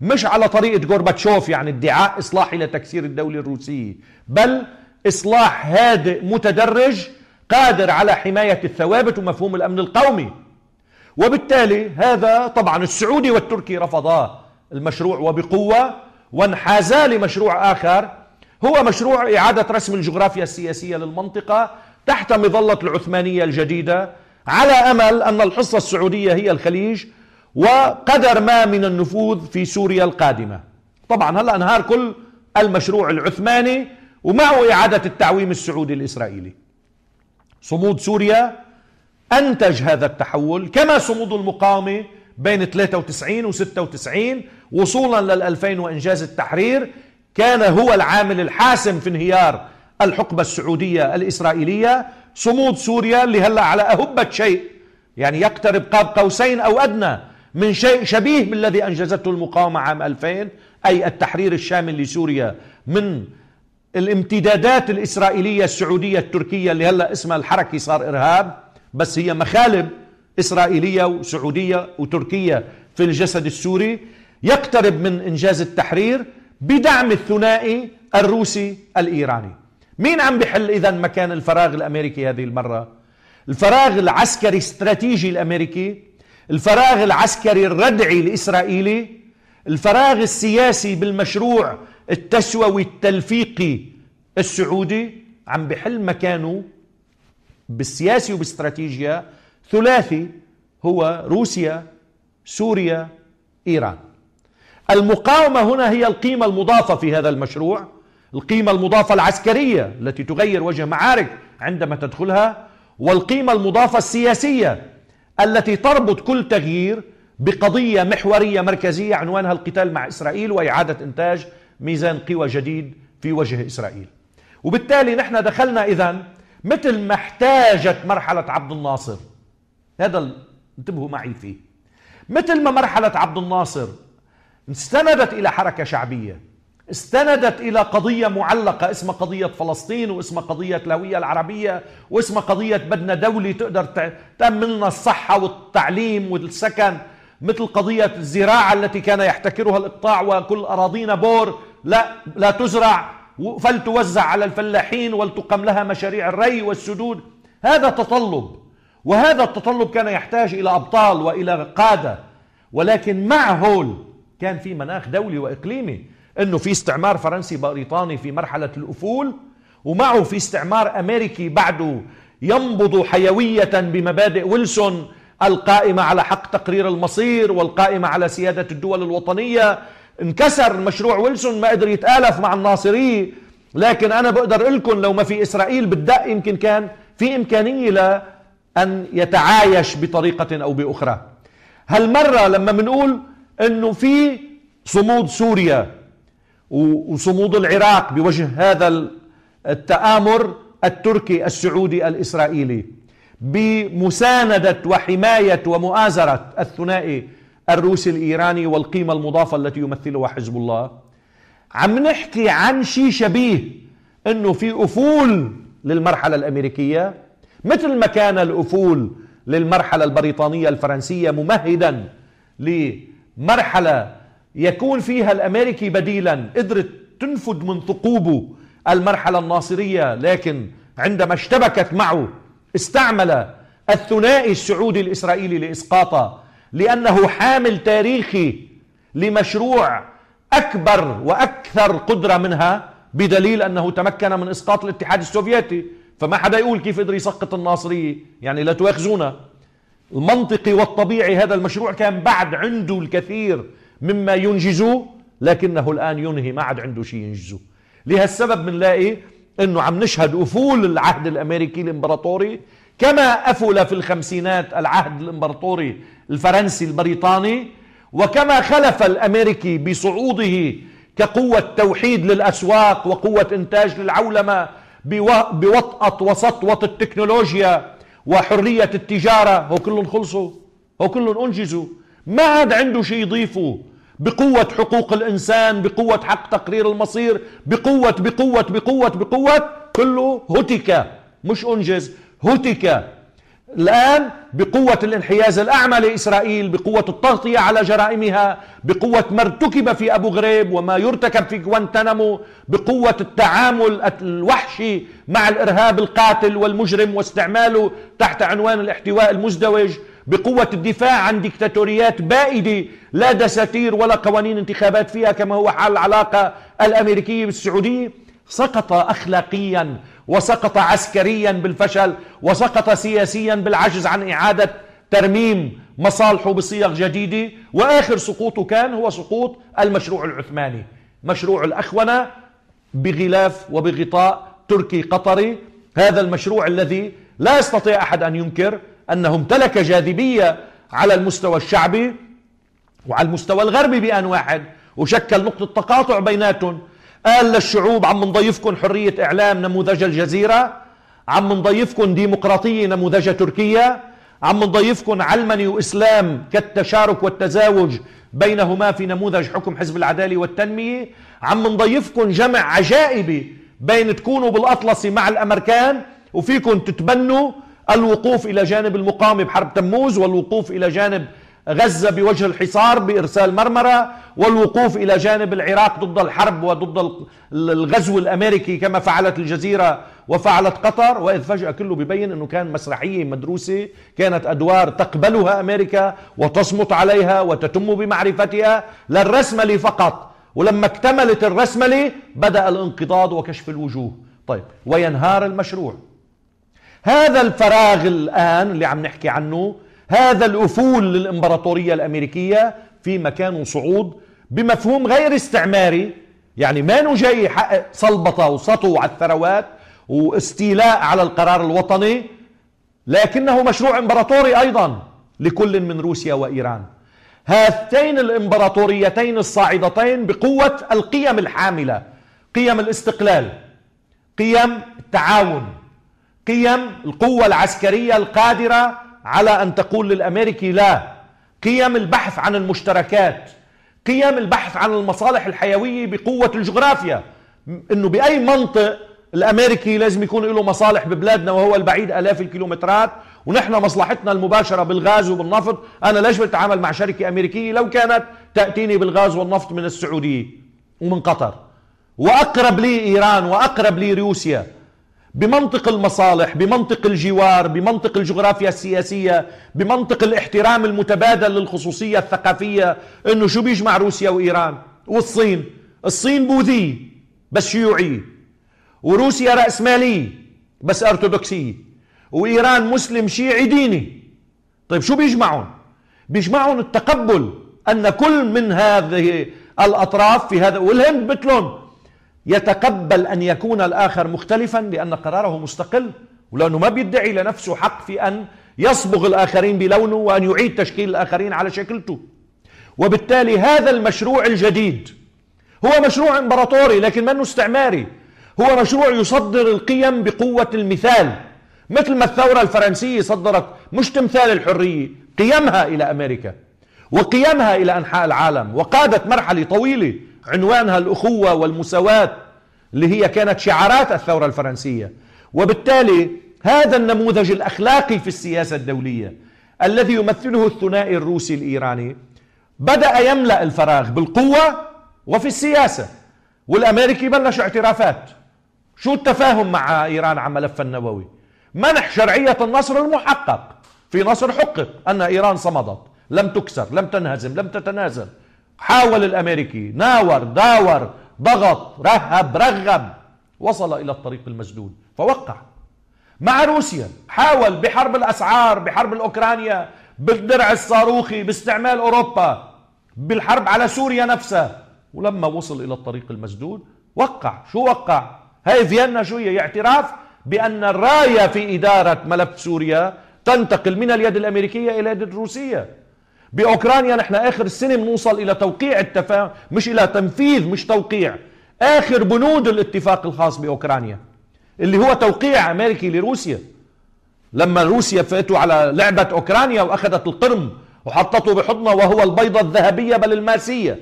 مش على طريقة غورباتشوف يعني ادعاء إصلاحي لتكسير الدولة الروسية بل إصلاح هادئ متدرج قادر على حماية الثوابت ومفهوم الأمن القومي. وبالتالي هذا طبعا السعودي والتركي رفضا المشروع وبقوة وانحازا لمشروع آخر. هو مشروع إعادة رسم الجغرافيا السياسية للمنطقة تحت مظلة العثمانية الجديدة على أمل أن الحصة السعودية هي الخليج وقدر ما من النفوذ في سوريا القادمة. طبعا هلأ أنهار كل المشروع العثماني ومعه إعادة التعويم السعودي الإسرائيلي؟ صمود سوريا أنتج هذا التحول كما صمود المقاومة بين 93 و 96 وصولا لل 2000 وإنجاز التحرير كان هو العامل الحاسم في انهيار الحقبة السعودية الإسرائيلية. صمود سوريا اللي هلأ على أهبة شيء يعني يقترب قاب قوسين أو أدنى من شيء شبيه بالذي أنجزته المقاومة عام 2000 أي التحرير الشامل لسوريا من الامتدادات الإسرائيلية السعودية التركية اللي هلأ اسمها الحركي صار إرهاب بس هي مخالب إسرائيلية وسعودية وتركية في الجسد السوري. يقترب من إنجاز التحرير بدعم الثنائي الروسي الإيراني. مين عم بحل إذا مكان الفراغ الأمريكي هذه المرة؟ الفراغ العسكري الاستراتيجي الأمريكي الفراغ العسكري الردعي الإسرائيلي الفراغ السياسي بالمشروع التسووي التلفيقي السعودي عم بحل مكانه بالسياسي وباستراتيجيا. ثلاثي هو روسيا سوريا إيران. المقاومة هنا هي القيمة المضافة في هذا المشروع القيمة المضافة العسكرية التي تغير وجه معارك عندما تدخلها والقيمة المضافة السياسية التي تربط كل تغيير بقضية محورية مركزية عنوانها القتال مع إسرائيل وإعادة إنتاج ميزان قوى جديد في وجه إسرائيل. وبالتالي نحن دخلنا اذا مثل ما احتاجت مرحلة عبد الناصر. هذا انتبهوا معي فيه. مثل ما مرحلة عبد الناصر استندت إلى حركة شعبية استندت إلى قضية معلقة اسمها قضية فلسطين واسمها قضية الهويه العربية واسمها قضية بدنا دوله تقدر تامن لنا الصحة والتعليم والسكن. مثل قضية الزراعة التي كان يحتكرها الإقطاع وكل أراضينا بور. لا لا تزرع فلتوزع على الفلاحين ولتقم لها مشاريع الري والسدود. هذا تطلب وهذا التطلب كان يحتاج إلى أبطال وإلى قادة. ولكن مع هول كان في مناخ دولي وإقليمي إنه في استعمار فرنسي بريطاني في مرحلة الأفول ومعه في استعمار أمريكي بعده ينبض حيوية بمبادئ ويلسون. القائمة على حق تقرير المصير والقائمة على سيادة الدول الوطنية. انكسر مشروع ويلسون ما قدر يتآلف مع الناصريه لكن أنا بقدر لكم لو ما في إسرائيل بالدق يمكن كان في إمكانية لأن يتعايش بطريقة أو بأخرى. هالمرة لما بنقول إنه في صمود سوريا وصمود العراق بوجه هذا التآمر التركي السعودي الإسرائيلي. بمساندة وحماية ومؤازرة الثنائي الروسي الإيراني والقيمة المضافة التي يمثلها حزب الله. عم نحكي عن شيء شبيه إنه في أفول للمرحلة الأمريكية مثل ما كان الأفول للمرحلة البريطانية الفرنسية ممهدا لمرحلة يكون فيها الأمريكي بديلا قدرت تنفذ من ثقوبه المرحلة الناصرية لكن عندما اشتبكت معه استعمل الثنائي السعودي الإسرائيلي لإسقاطه لأنه حامل تاريخي لمشروع أكبر وأكثر قدرة منها بدليل أنه تمكن من إسقاط الاتحاد السوفيتي. فما حدا يقول كيف قدر يسقط الناصريه يعني لا تواخذونا. المنطقي والطبيعي هذا المشروع كان بعد عنده الكثير مما ينجزه لكنه الآن ينهي ما عاد عنده شيء ينجزه. لهالسبب بنلاقي إنه عم نشهد أفول العهد الأمريكي الإمبراطوري كما افل في الخمسينات العهد الإمبراطوري الفرنسي البريطاني وكما خلف الأمريكي بصعوده كقوة توحيد للأسواق وقوة إنتاج للعولمة بوطأة وسطوة التكنولوجيا وحرية التجارة. هو كلهم خلصوا هو كلهم أنجزوا. ما عاد عنده شيء يضيفه. بقوة حقوق الإنسان بقوة حق تقرير المصير بقوة بقوة بقوة بقوة كله هتك مش أنجز هتك. الآن بقوة الانحياز الأعمى لإسرائيل بقوة التغطية على جرائمها بقوة ما ارتكب في أبو غريب وما يرتكب في غوانتنامو بقوة التعامل الوحشي مع الإرهاب القاتل والمجرم واستعماله تحت عنوان الاحتواء المزدوج. بقوة الدفاع عن ديكتاتوريات بائدة لا دساتير ولا قوانين انتخابات فيها كما هو حال العلاقة الأمريكية بالسعودية. سقط أخلاقيا وسقط عسكريا بالفشل وسقط سياسيا بالعجز عن إعادة ترميم مصالحه بصيغ جديدة. وآخر سقوطه كان هو سقوط المشروع العثماني مشروع الأخونة بغلاف وبغطاء تركي قطري هذا المشروع الذي لا يستطيع أحد أن ينكر أنه امتلك جاذبية على المستوى الشعبي وعلى المستوى الغربي بأن واحد. وشكل نقطة تقاطع بيناتهم. قال للشعوب عم نضيفكم حرية إعلام نموذج الجزيرة. عم نضيفكم ديمقراطية نموذج تركيا عم نضيفكم علمني وإسلام كالتشارك والتزاوج بينهما في نموذج حكم حزب العدالة والتنمية. عم نضيفكم جمع عجائبي بين تكونوا بالأطلسي مع الأمريكان وفيكم تتبنوا الوقوف إلى جانب المقاومة بحرب تموز والوقوف إلى جانب غزة بوجه الحصار بإرسال مرمرة والوقوف إلى جانب العراق ضد الحرب وضد الغزو الأمريكي كما فعلت الجزيرة وفعلت قطر. وإذ فجأة كله ببين أنه كان مسرحية مدروسة كانت أدوار تقبلها أمريكا وتصمت عليها وتتم بمعرفتها للرسملة فقط. ولما اكتملت الرسملة بدأ الانقضاض وكشف الوجوه. طيب وينهار المشروع. هذا الفراغ الآن اللي عم نحكي عنه هذا الأفول للإمبراطورية الأمريكية في مكان صعود بمفهوم غير استعماري. يعني ما جاي يحقق صلبطة وسطو على الثروات واستيلاء على القرار الوطني لكنه مشروع إمبراطوري أيضا لكل من روسيا وإيران. هاتين الإمبراطوريتين الصاعدتين بقوة القيم الحاملة قيم الاستقلال قيم التعاون. قيم القوة العسكرية القادرة على أن تقول للأمريكي لا. قيم البحث عن المشتركات. قيم البحث عن المصالح الحيوية بقوة الجغرافيا. إنه بأي منطق الأمريكي لازم يكون له مصالح ببلادنا وهو البعيد آلاف الكيلومترات. ونحن مصلحتنا المباشرة بالغاز وبالنفط. أنا ليش بتعامل مع شركة أمريكية لو كانت تأتيني بالغاز والنفط من السعودية ومن قطر. وأقرب لي إيران وأقرب لي روسيا. بمنطق المصالح بمنطق الجوار بمنطق الجغرافيا السياسية بمنطق الاحترام المتبادل للخصوصية الثقافية إنه شو بيجمع روسيا وإيران؟ والصين. الصين بوذية بس شيوعية وروسيا رأسمالية بس أرثوذكسية. وإيران مسلم شيعي ديني. طيب شو بيجمعهم؟ بيجمعهم التقبل أن كل من هذه الأطراف في هذا والهند مثلهم. يتقبل أن يكون الآخر مختلفا لأن قراره مستقل. ولأنه ما بيدعي لنفسه حق في أن يصبغ الآخرين بلونه وأن يعيد تشكيل الآخرين على شكلته. وبالتالي هذا المشروع الجديد هو مشروع إمبراطوري لكن منه استعماري هو مشروع يصدر القيم بقوة المثال. مثل ما الثورة الفرنسية صدرت مش تمثال الحرية قيمها إلى أمريكا وقيمها إلى أنحاء العالم وقادت مرحلة طويلة عنوانها الأخوة والمساواة اللي هي كانت شعارات الثورة الفرنسية. وبالتالي هذا النموذج الأخلاقي في السياسة الدولية الذي يمثله الثنائي الروسي الإيراني بدأ يملأ الفراغ بالقوة وفي السياسة. والأمريكي بلش اعترافات. شو التفاهم مع إيران عن ملف النووي؟ منح شرعية النصر المحقق في نصر حقق أن إيران صمدت. لم تكسر لم تنهزم لم تتنازل. حاول الأمريكي ناور داور ضغط رهب رغب وصل إلى الطريق المسدود فوقع. مع روسيا حاول بحرب الأسعار بحرب الأوكرانيا بالدرع الصاروخي باستعمال أوروبا بالحرب على سوريا نفسها. ولما وصل إلى الطريق المسدود وقع. شو وقع؟ هاي فيينا شو هي اعتراف بأن الراية في إدارة ملف سوريا تنتقل من اليد الأمريكية إلى اليد الروسية. بأوكرانيا نحن آخر السنة بنوصل إلى توقيع التفاهم مش إلى تنفيذ مش توقيع. آخر بنود الاتفاق الخاص بأوكرانيا اللي هو توقيع أمريكي لروسيا. لما روسيا فاتوا على لعبة أوكرانيا وأخذت القرم وحطته بحضنها وهو البيضة الذهبية بل الماسية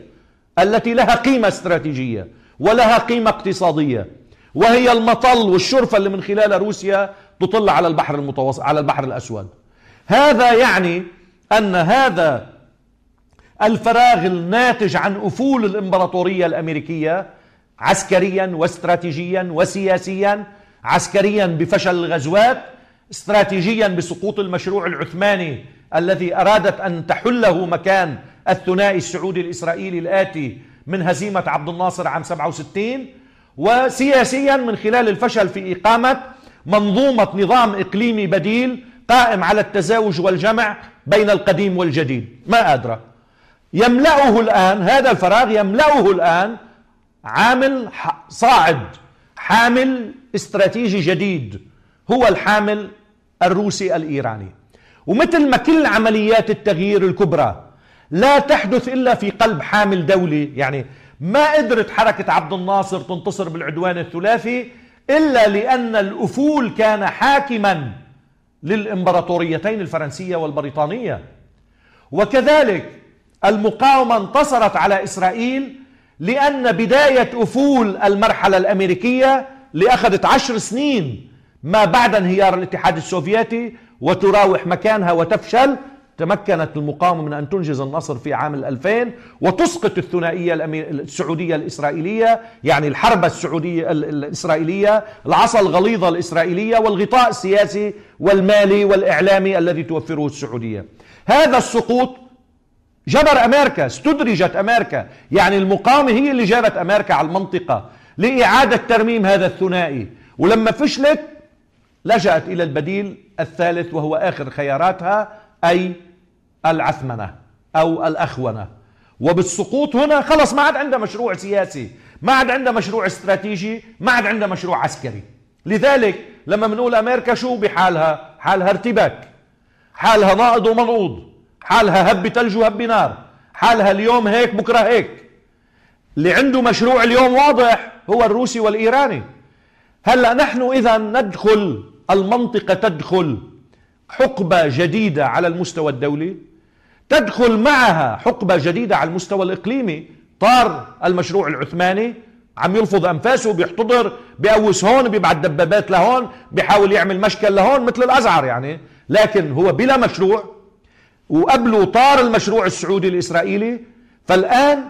التي لها قيمة استراتيجية ولها قيمة اقتصادية وهي المطل والشرفة اللي من خلالها روسيا تطل على البحر المتوسط على البحر الأسود. هذا يعني أن هذا الفراغ الناتج عن أفول الإمبراطورية الأمريكية عسكريا واستراتيجيا وسياسيا عسكريا بفشل الغزوات استراتيجيا بسقوط المشروع العثماني الذي أرادت أن تحله مكان الثنائي السعودي الإسرائيلي الآتي من هزيمة عبد الناصر عام 67 وسياسيا من خلال الفشل في إقامة منظومة نظام إقليمي بديل قائم على التزاوج والجمع بين القديم والجديد. ما أدرى. يملأه الآن هذا الفراغ يملأه الآن عامل صاعد حامل استراتيجي جديد هو الحامل الروسي الإيراني. ومثل ما كل عمليات التغيير الكبرى لا تحدث إلا في قلب حامل دولي يعني ما قدرت حركة عبد الناصر تنتصر بالعدوان الثلاثي إلا لأن الأفول كان حاكما للإمبراطوريتين الفرنسية والبريطانية. وكذلك المقاومة انتصرت على إسرائيل لأن بداية أفول المرحلة الأمريكية لأخذت عشر سنين ما بعد انهيار الاتحاد السوفيتي وتراوح مكانها وتفشل تمكنت المقاومة من أن تنجز النصر في عام 2000 وتسقط الثنائية السعودية الإسرائيلية يعني الحرب السعودية الإسرائيلية العصا الغليظة الإسرائيلية والغطاء السياسي والمالي والإعلامي الذي توفره السعودية. هذا السقوط جبر أمريكا استدرجت أمريكا. يعني المقاومة هي اللي جابت أمريكا على المنطقة لإعادة ترميم هذا الثنائي. ولما فشلت لجأت إلى البديل الثالث وهو آخر خياراتها أي العثمنة أو الأخونة. وبالسقوط هنا خلص ما عاد عندها مشروع سياسي ما عاد عندها مشروع استراتيجي ما عاد عندها مشروع عسكري. لذلك لما بنقول أمريكا شو؟ بحالها حالها ارتباك حالها ناقض ومنقوض حالها هب ثلج وهب نار حالها اليوم هيك بكرة هيك. اللي عنده مشروع اليوم واضح هو الروسي والإيراني. هلأ نحن إذا ندخل المنطقة تدخل حقبة جديدة على المستوى الدولي تدخل معها حقبة جديدة على المستوى الإقليمي طار المشروع العثماني عم يلفظ أنفاسه بيحتضر بيقوس هون بيبعت دبابات لهون بيحاول يعمل مشكل لهون مثل الأزعر يعني. لكن هو بلا مشروع وقبله طار المشروع السعودي الإسرائيلي فالآن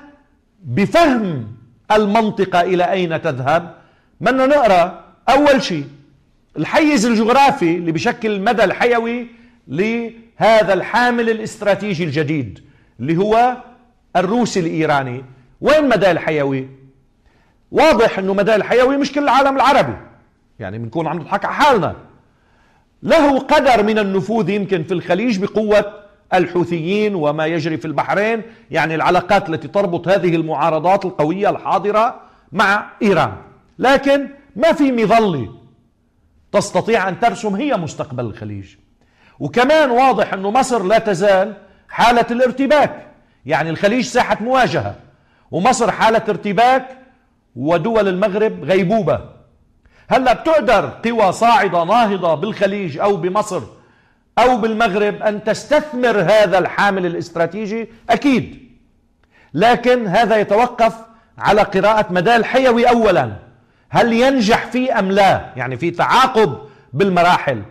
بفهم المنطقة إلى أين تذهب بدنا نقرأ أول شيء الحيز الجغرافي اللي بشكل المدى الحيوي لهذا الحامل الاستراتيجي الجديد اللي هو الروسي الإيراني. وين مدى الحيوي؟ واضح أنه مدى الحيوي مش كل العالم العربي. يعني بنكون عم نضحك على حالنا. له قدر من النفوذ يمكن في الخليج بقوة الحوثيين وما يجري في البحرين يعني العلاقات التي تربط هذه المعارضات القوية الحاضرة مع إيران. لكن ما في مظلة تستطيع أن ترسم هي مستقبل الخليج. وكمان واضح أنه مصر لا تزال حالة الارتباك. يعني الخليج ساحة مواجهة ومصر حالة ارتباك ودول المغرب غيبوبة. هلأ بتقدر قوى صاعدة ناهضة بالخليج أو بمصر أو بالمغرب أن تستثمر هذا الحامل الاستراتيجي؟ أكيد. لكن هذا يتوقف على قراءة مدى الحيوي أولا. هل ينجح فيه أم لا؟ يعني في تعاقب بالمراحل.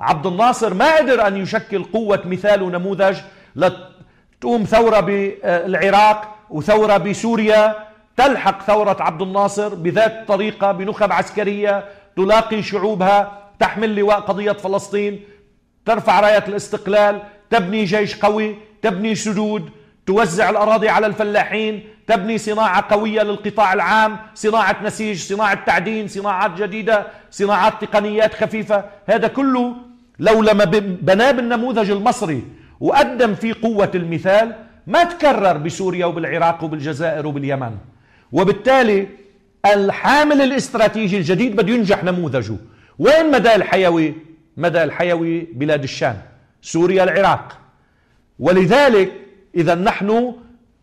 عبد الناصر ما قدر أن يشكل قوة مثال ونموذج لتقوم ثورة بالعراق وثورة بسوريا. تلحق ثورة عبد الناصر بذات طريقة بنخب عسكرية تلاقي شعوبها تحمل لواء قضية فلسطين ترفع راية الاستقلال تبني جيش قوي تبني سدود. توزع الأراضي على الفلاحين تبني صناعة قوية للقطاع العام صناعة نسيج صناعة تعدين صناعات جديدة صناعات تقنيات خفيفة. هذا كله لو لما بناه بالنموذج المصري وقدم فيه قوة المثال ما تكرر بسوريا وبالعراق وبالجزائر وباليمن. وبالتالي الحامل الاستراتيجي الجديد بده ينجح نموذجه. وين مدى الحيوي؟ مدى الحيوي بلاد الشام سوريا العراق. ولذلك إذا نحن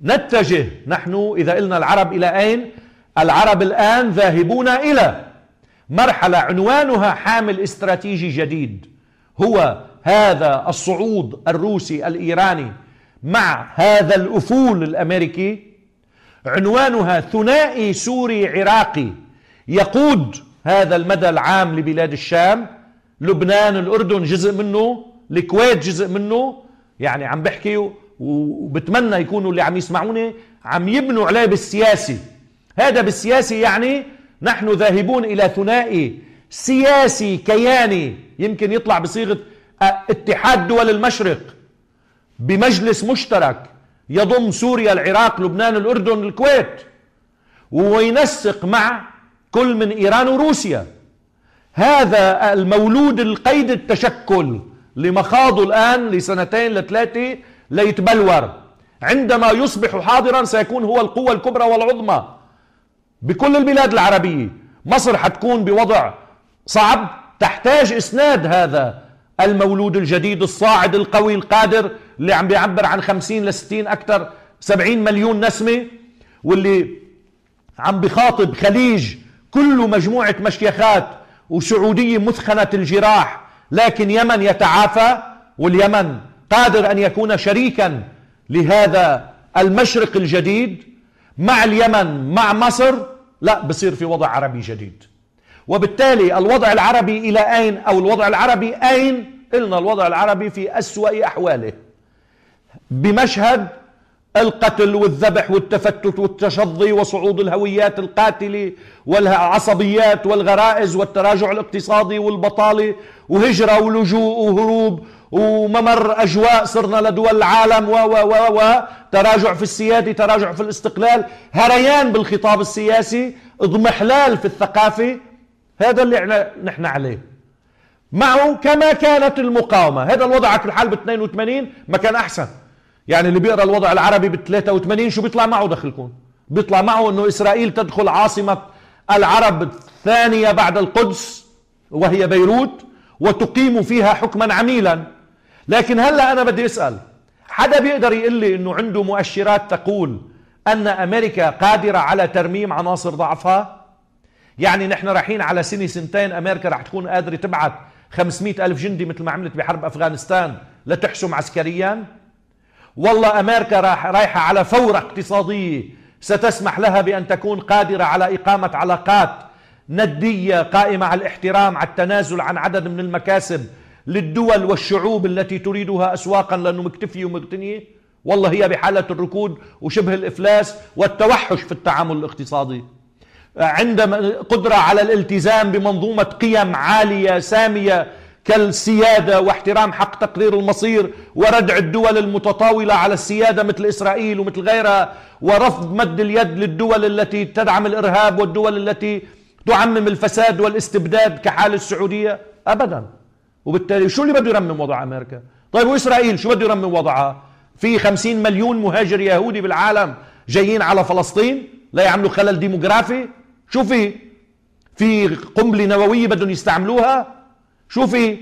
نتجه نحن إذا قلنا العرب إلى أين؟ العرب الآن ذاهبون إلى مرحلة عنوانها حامل استراتيجي جديد هو هذا الصعود الروسي الإيراني مع هذا الأفول الأمريكي. عنوانها ثنائي سوري عراقي يقود هذا المدى العام لبلاد الشام. لبنان الأردن جزء منه الكويت جزء منه. يعني عم بحكي وبتمنى يكونوا اللي عم يسمعوني عم يبنوا عليه بالسياسي هذا بالسياسي يعني نحن ذاهبون إلى ثنائي سياسي كياني. يمكن يطلع بصيغة اتحاد دول المشرق بمجلس مشترك يضم سوريا العراق لبنان الأردن الكويت وينسق مع كل من إيران وروسيا. هذا المولود القيد التشكل لمخاضه الآن لسنتين لثلاثة ليتبلور. عندما يصبح حاضرا سيكون هو القوة الكبرى والعظمى. بكل البلاد العربية. مصر حتكون بوضع صعب. تحتاج إسناد هذا المولود الجديد الصاعد القوي القادر اللي عم بيعبر عن 50 ل 60 أكثر 70 مليون نسمة. واللي عم بخاطب خليج كله مجموعة مشيخات وسعودية مثخنة الجراح. لكن يمن يتعافى. واليمن قادر أن يكون شريكا لهذا المشرق الجديد مع اليمن مع مصر لا بصير في وضع عربي جديد. وبالتالي الوضع العربي إلى أين؟ أو الوضع العربي أين؟ قلنا الوضع العربي في أسوأ أحواله. بمشهد القتل والذبح والتفتت والتشظي وصعود الهويات القاتلة والعصبيات والغرائز والتراجع الاقتصادي والبطالة وهجرة ولجوء وهروب وممر أجواء صرنا لدول العالم و و و و تراجع في السيادة تراجع في الاستقلال هريان بالخطاب السياسي اضمحلال في الثقافة هذا اللي نحن عليه. معه كما كانت المقاومة. هذا الوضع على كل حال ب 82 ما كان أحسن. يعني اللي بيقرأ الوضع العربي ب 83 شو بيطلع معه دخلكم بيطلع معه إنه إسرائيل تدخل عاصمة العرب الثانية بعد القدس وهي بيروت وتقيم فيها حكما عميلا. لكن هلا أنا بدي أسأل حدا بيقدر يقول لي إنه عنده مؤشرات تقول أن أمريكا قادرة على ترميم عناصر ضعفها؟ يعني نحن رايحين على سنة سنتين أمريكا رح تكون قادرة تبعت 500 ألف جندي مثل ما عملت بحرب أفغانستان لتحسم عسكريا؟ والله أمريكا راح رايحة على فورة اقتصادية ستسمح لها بأن تكون قادرة على إقامة علاقات ندية قائمة على الاحترام على التنازل عن عدد من المكاسب. للدول والشعوب التي تريدها اسواقا لأنه مكتفيه ومغتنيه والله هي بحالة الركود وشبه الإفلاس والتوحش في التعامل الاقتصادي. عندما قدرة على الالتزام بمنظومة قيم عالية سامية كالسيادة واحترام حق تقرير المصير وردع الدول المتطاولة على السيادة مثل إسرائيل ومثل غيرها ورفض مد اليد للدول التي تدعم الإرهاب والدول التي تعمم الفساد والاستبداد كحال السعودية؟ أبدا. وبالتالي شو اللي بده يرمم وضع أمريكا؟ طيب وإسرائيل شو بده يرمم وضعها؟ في خمسين مليون مهاجر يهودي بالعالم جايين على فلسطين لا يعملوا خلل ديموغرافي؟ شو في؟ في قنبلة نووية بدهم يستعملوها؟ شو في؟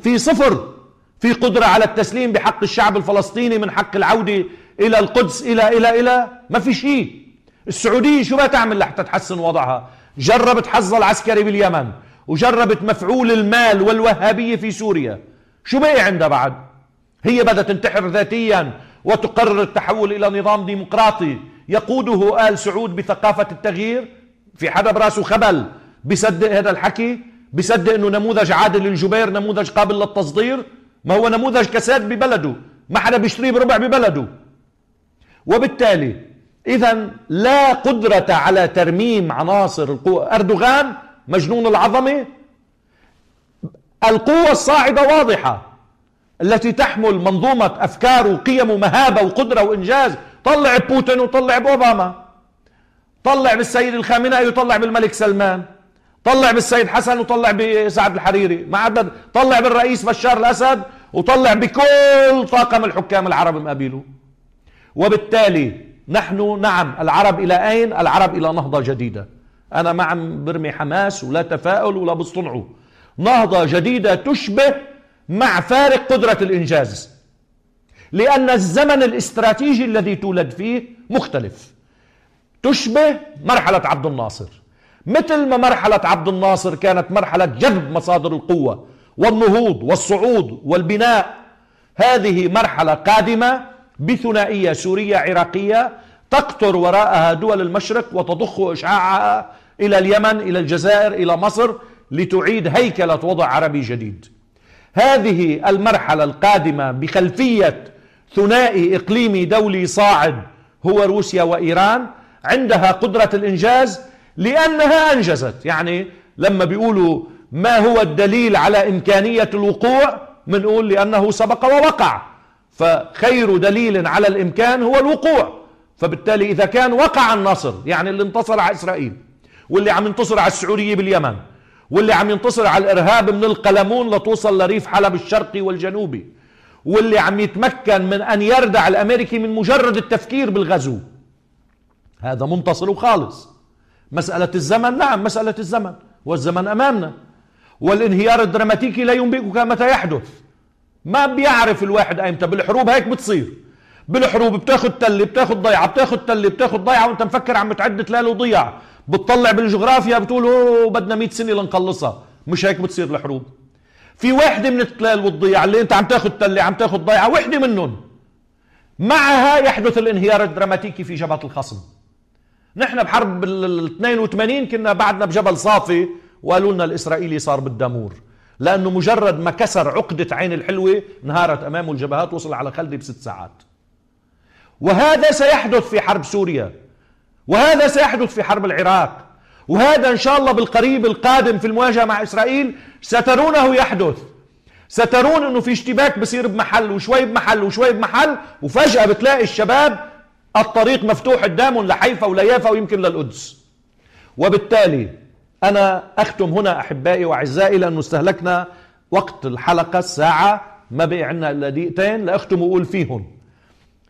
في صفر. في قدرة على التسليم بحق الشعب الفلسطيني من حق العودة إلى القدس إلى إلى إلى. ما في شيء. السعودية شو تعمل لحتى تحسن وضعها؟ جربت حظها العسكري باليمن. وجربت مفعول المال والوهابية في سوريا. شو بقي عندها بعد؟ هي بدها تنتحر ذاتيا وتقرر التحول إلى نظام ديمقراطي يقوده آل سعود بثقافة التغيير. في حدا براسه خبل بيصدق هذا الحكي بيصدق إنه نموذج عادل الجبير نموذج قابل للتصدير. ما هو نموذج كساد ببلده ما حدا بيشتريه بربع ببلده. وبالتالي اذا لا قدرة على ترميم عناصر القوة. أردوغان مجنون العظمة. القوة الصاعدة واضحة التي تحمل منظومة أفكار وقيم ومهابة وقدرة وإنجاز. طلع بوتين وطلع بأوباما. طلع بالسيد الخامنئي وطلع بالملك سلمان. طلع بالسيد حسن وطلع بسعد الحريري. ما عاد طلع بالرئيس بشار الأسد وطلع بكل طاقم الحكام العرب مقابله وبالتالي نحن نعم العرب إلى أين؟ العرب إلى نهضة جديدة. أنا ما عم برمي حماس ولا تفاؤل ولا بصطنعوا نهضة جديدة تشبه مع فارق قدرة الإنجاز. لأن الزمن الاستراتيجي الذي تولد فيه مختلف. تشبه مرحلة عبد الناصر. مثل ما مرحلة عبد الناصر كانت مرحلة جذب مصادر القوة والنهوض والصعود والبناء. هذه مرحلة قادمة بثنائية سورية عراقية تقطر وراءها دول المشرق وتضخ إشعاعها إلى اليمن إلى الجزائر إلى مصر لتعيد هيكلة وضع عربي جديد. هذه المرحلة القادمة بخلفية ثنائي إقليمي دولي صاعد هو روسيا وإيران عندها قدرة الإنجاز لأنها أنجزت. يعني لما بيقولوا ما هو الدليل على إمكانية الوقوع بنقول لأنه سبق ووقع. فخير دليل على الإمكان هو الوقوع. فبالتالي إذا كان وقع النصر يعني اللي انتصر على إسرائيل واللي عم ينتصر على السعودية باليمن واللي عم ينتصر على الإرهاب من القلمون لتوصل لريف حلب الشرقي والجنوبي واللي عم يتمكن من أن يردع الأمريكي من مجرد التفكير بالغزو. هذا منتصر وخالص مسألة الزمن نعم مسألة الزمن والزمن أمامنا. والانهيار الدراماتيكي لا ينبئك متى يحدث. ما بيعرف الواحد أيمتى بالحروب هيك بتصير. بالحروب بتاخذ تلة بتاخذ ضيعة بتاخذ تلة بتاخذ ضيعة وأنت مفكر عم تعد تلال وضيع بتطلع بالجغرافيا بتقول أوه بدنا 100 سنة لنخلصها. مش هيك بتصير الحروب في واحدة من التلال والضياع اللي أنت عم تاخذ تلة عم تاخذ ضيعه وحدة منهم. معها يحدث الانهيار الدراماتيكي في جبهة الخصم. نحن بحرب ال 82 كنا بعدنا بجبل صافي وقالوا لنا الإسرائيلي صار بالدامور لأنه مجرد ما كسر عقدة عين الحلوة انهارت أمامه الجبهات وصل على خلدي بست ساعات. وهذا سيحدث في حرب سوريا. وهذا سيحدث في حرب العراق. وهذا إن شاء الله بالقريب القادم في المواجهة مع إسرائيل سترونه يحدث. سترون إنه في اشتباك بصير بمحل وشوي بمحل وشوي بمحل وفجأة بتلاقي الشباب الطريق مفتوح قدامهم لحيفا وليافا ويمكن للقدس. وبالتالي أنا أختم هنا أحبائي وأعزائي لأنه استهلكنا وقت الحلقة الساعة ما بقي عنا إلا دقيقتين لأختم وأقول فيهم.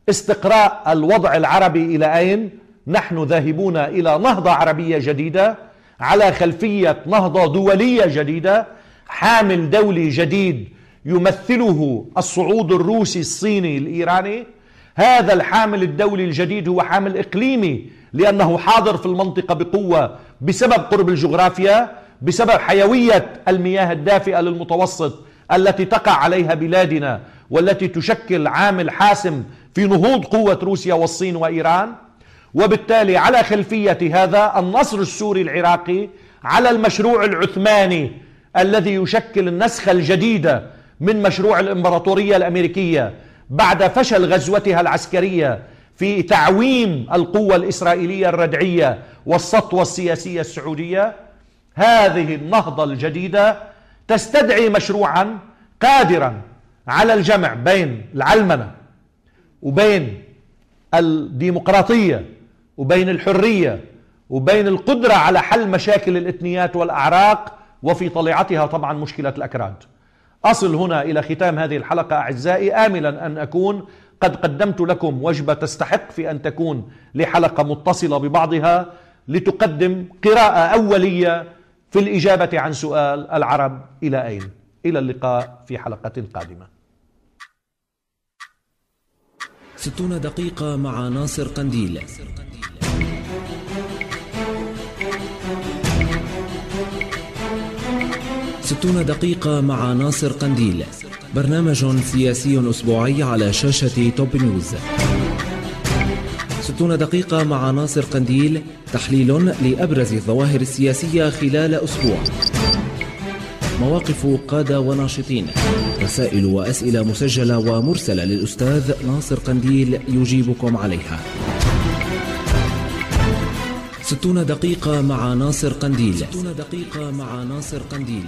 استقراء الوضع العربي إلى أين؟ نحن ذاهبون إلى نهضة عربية جديدة على خلفية نهضة دولية جديدة. حامل دولي جديد يمثله الصعود الروسي الصيني الإيراني. هذا الحامل الدولي الجديد هو حامل إقليمي لأنه حاضر في المنطقة بقوة بسبب قرب الجغرافيا بسبب حيوية المياه الدافئة للمتوسط التي تقع عليها بلادنا والتي تشكل عامل حاسم في نهوض قوة روسيا والصين وإيران. وبالتالي على خلفية هذا النصر السوري العراقي على المشروع العثماني الذي يشكل النسخة الجديدة من مشروع الإمبراطورية الأمريكية بعد فشل غزوتها العسكرية في تعويم القوة الإسرائيلية الردعية والسطوة السياسية السعودية. هذه النهضة الجديدة تستدعي مشروعا قادرا على الجمع بين العلمنة وبين الديمقراطية وبين الحرية وبين القدرة على حل مشاكل الإثنيات والأعراق وفي طليعتها طبعا مشكلة الأكراد. أصل هنا إلى ختام هذه الحلقة أعزائي آملا أن أكون قد قدمت لكم وجبة تستحق في أن تكون لحلقة متصلة ببعضها لتقدم قراءة أولية في الإجابة عن سؤال العرب. إلى أين؟ إلى اللقاء في حلقة قادمة. ستون دقيقة مع ناصر قنديل. ستون دقيقة مع ناصر قنديل. برنامج سياسي أسبوعي على شاشة توب نيوز. ستون دقيقة مع ناصر قنديل تحليل لأبرز الظواهر السياسية خلال أسبوع. مواقف قادة وناشطين. رسائل وأسئلة مسجلة ومرسلة للأستاذ ناصر قنديل يجيبكم عليها. ستون دقيقة مع ناصر قنديل. ستون دقيقة مع ناصر قنديل.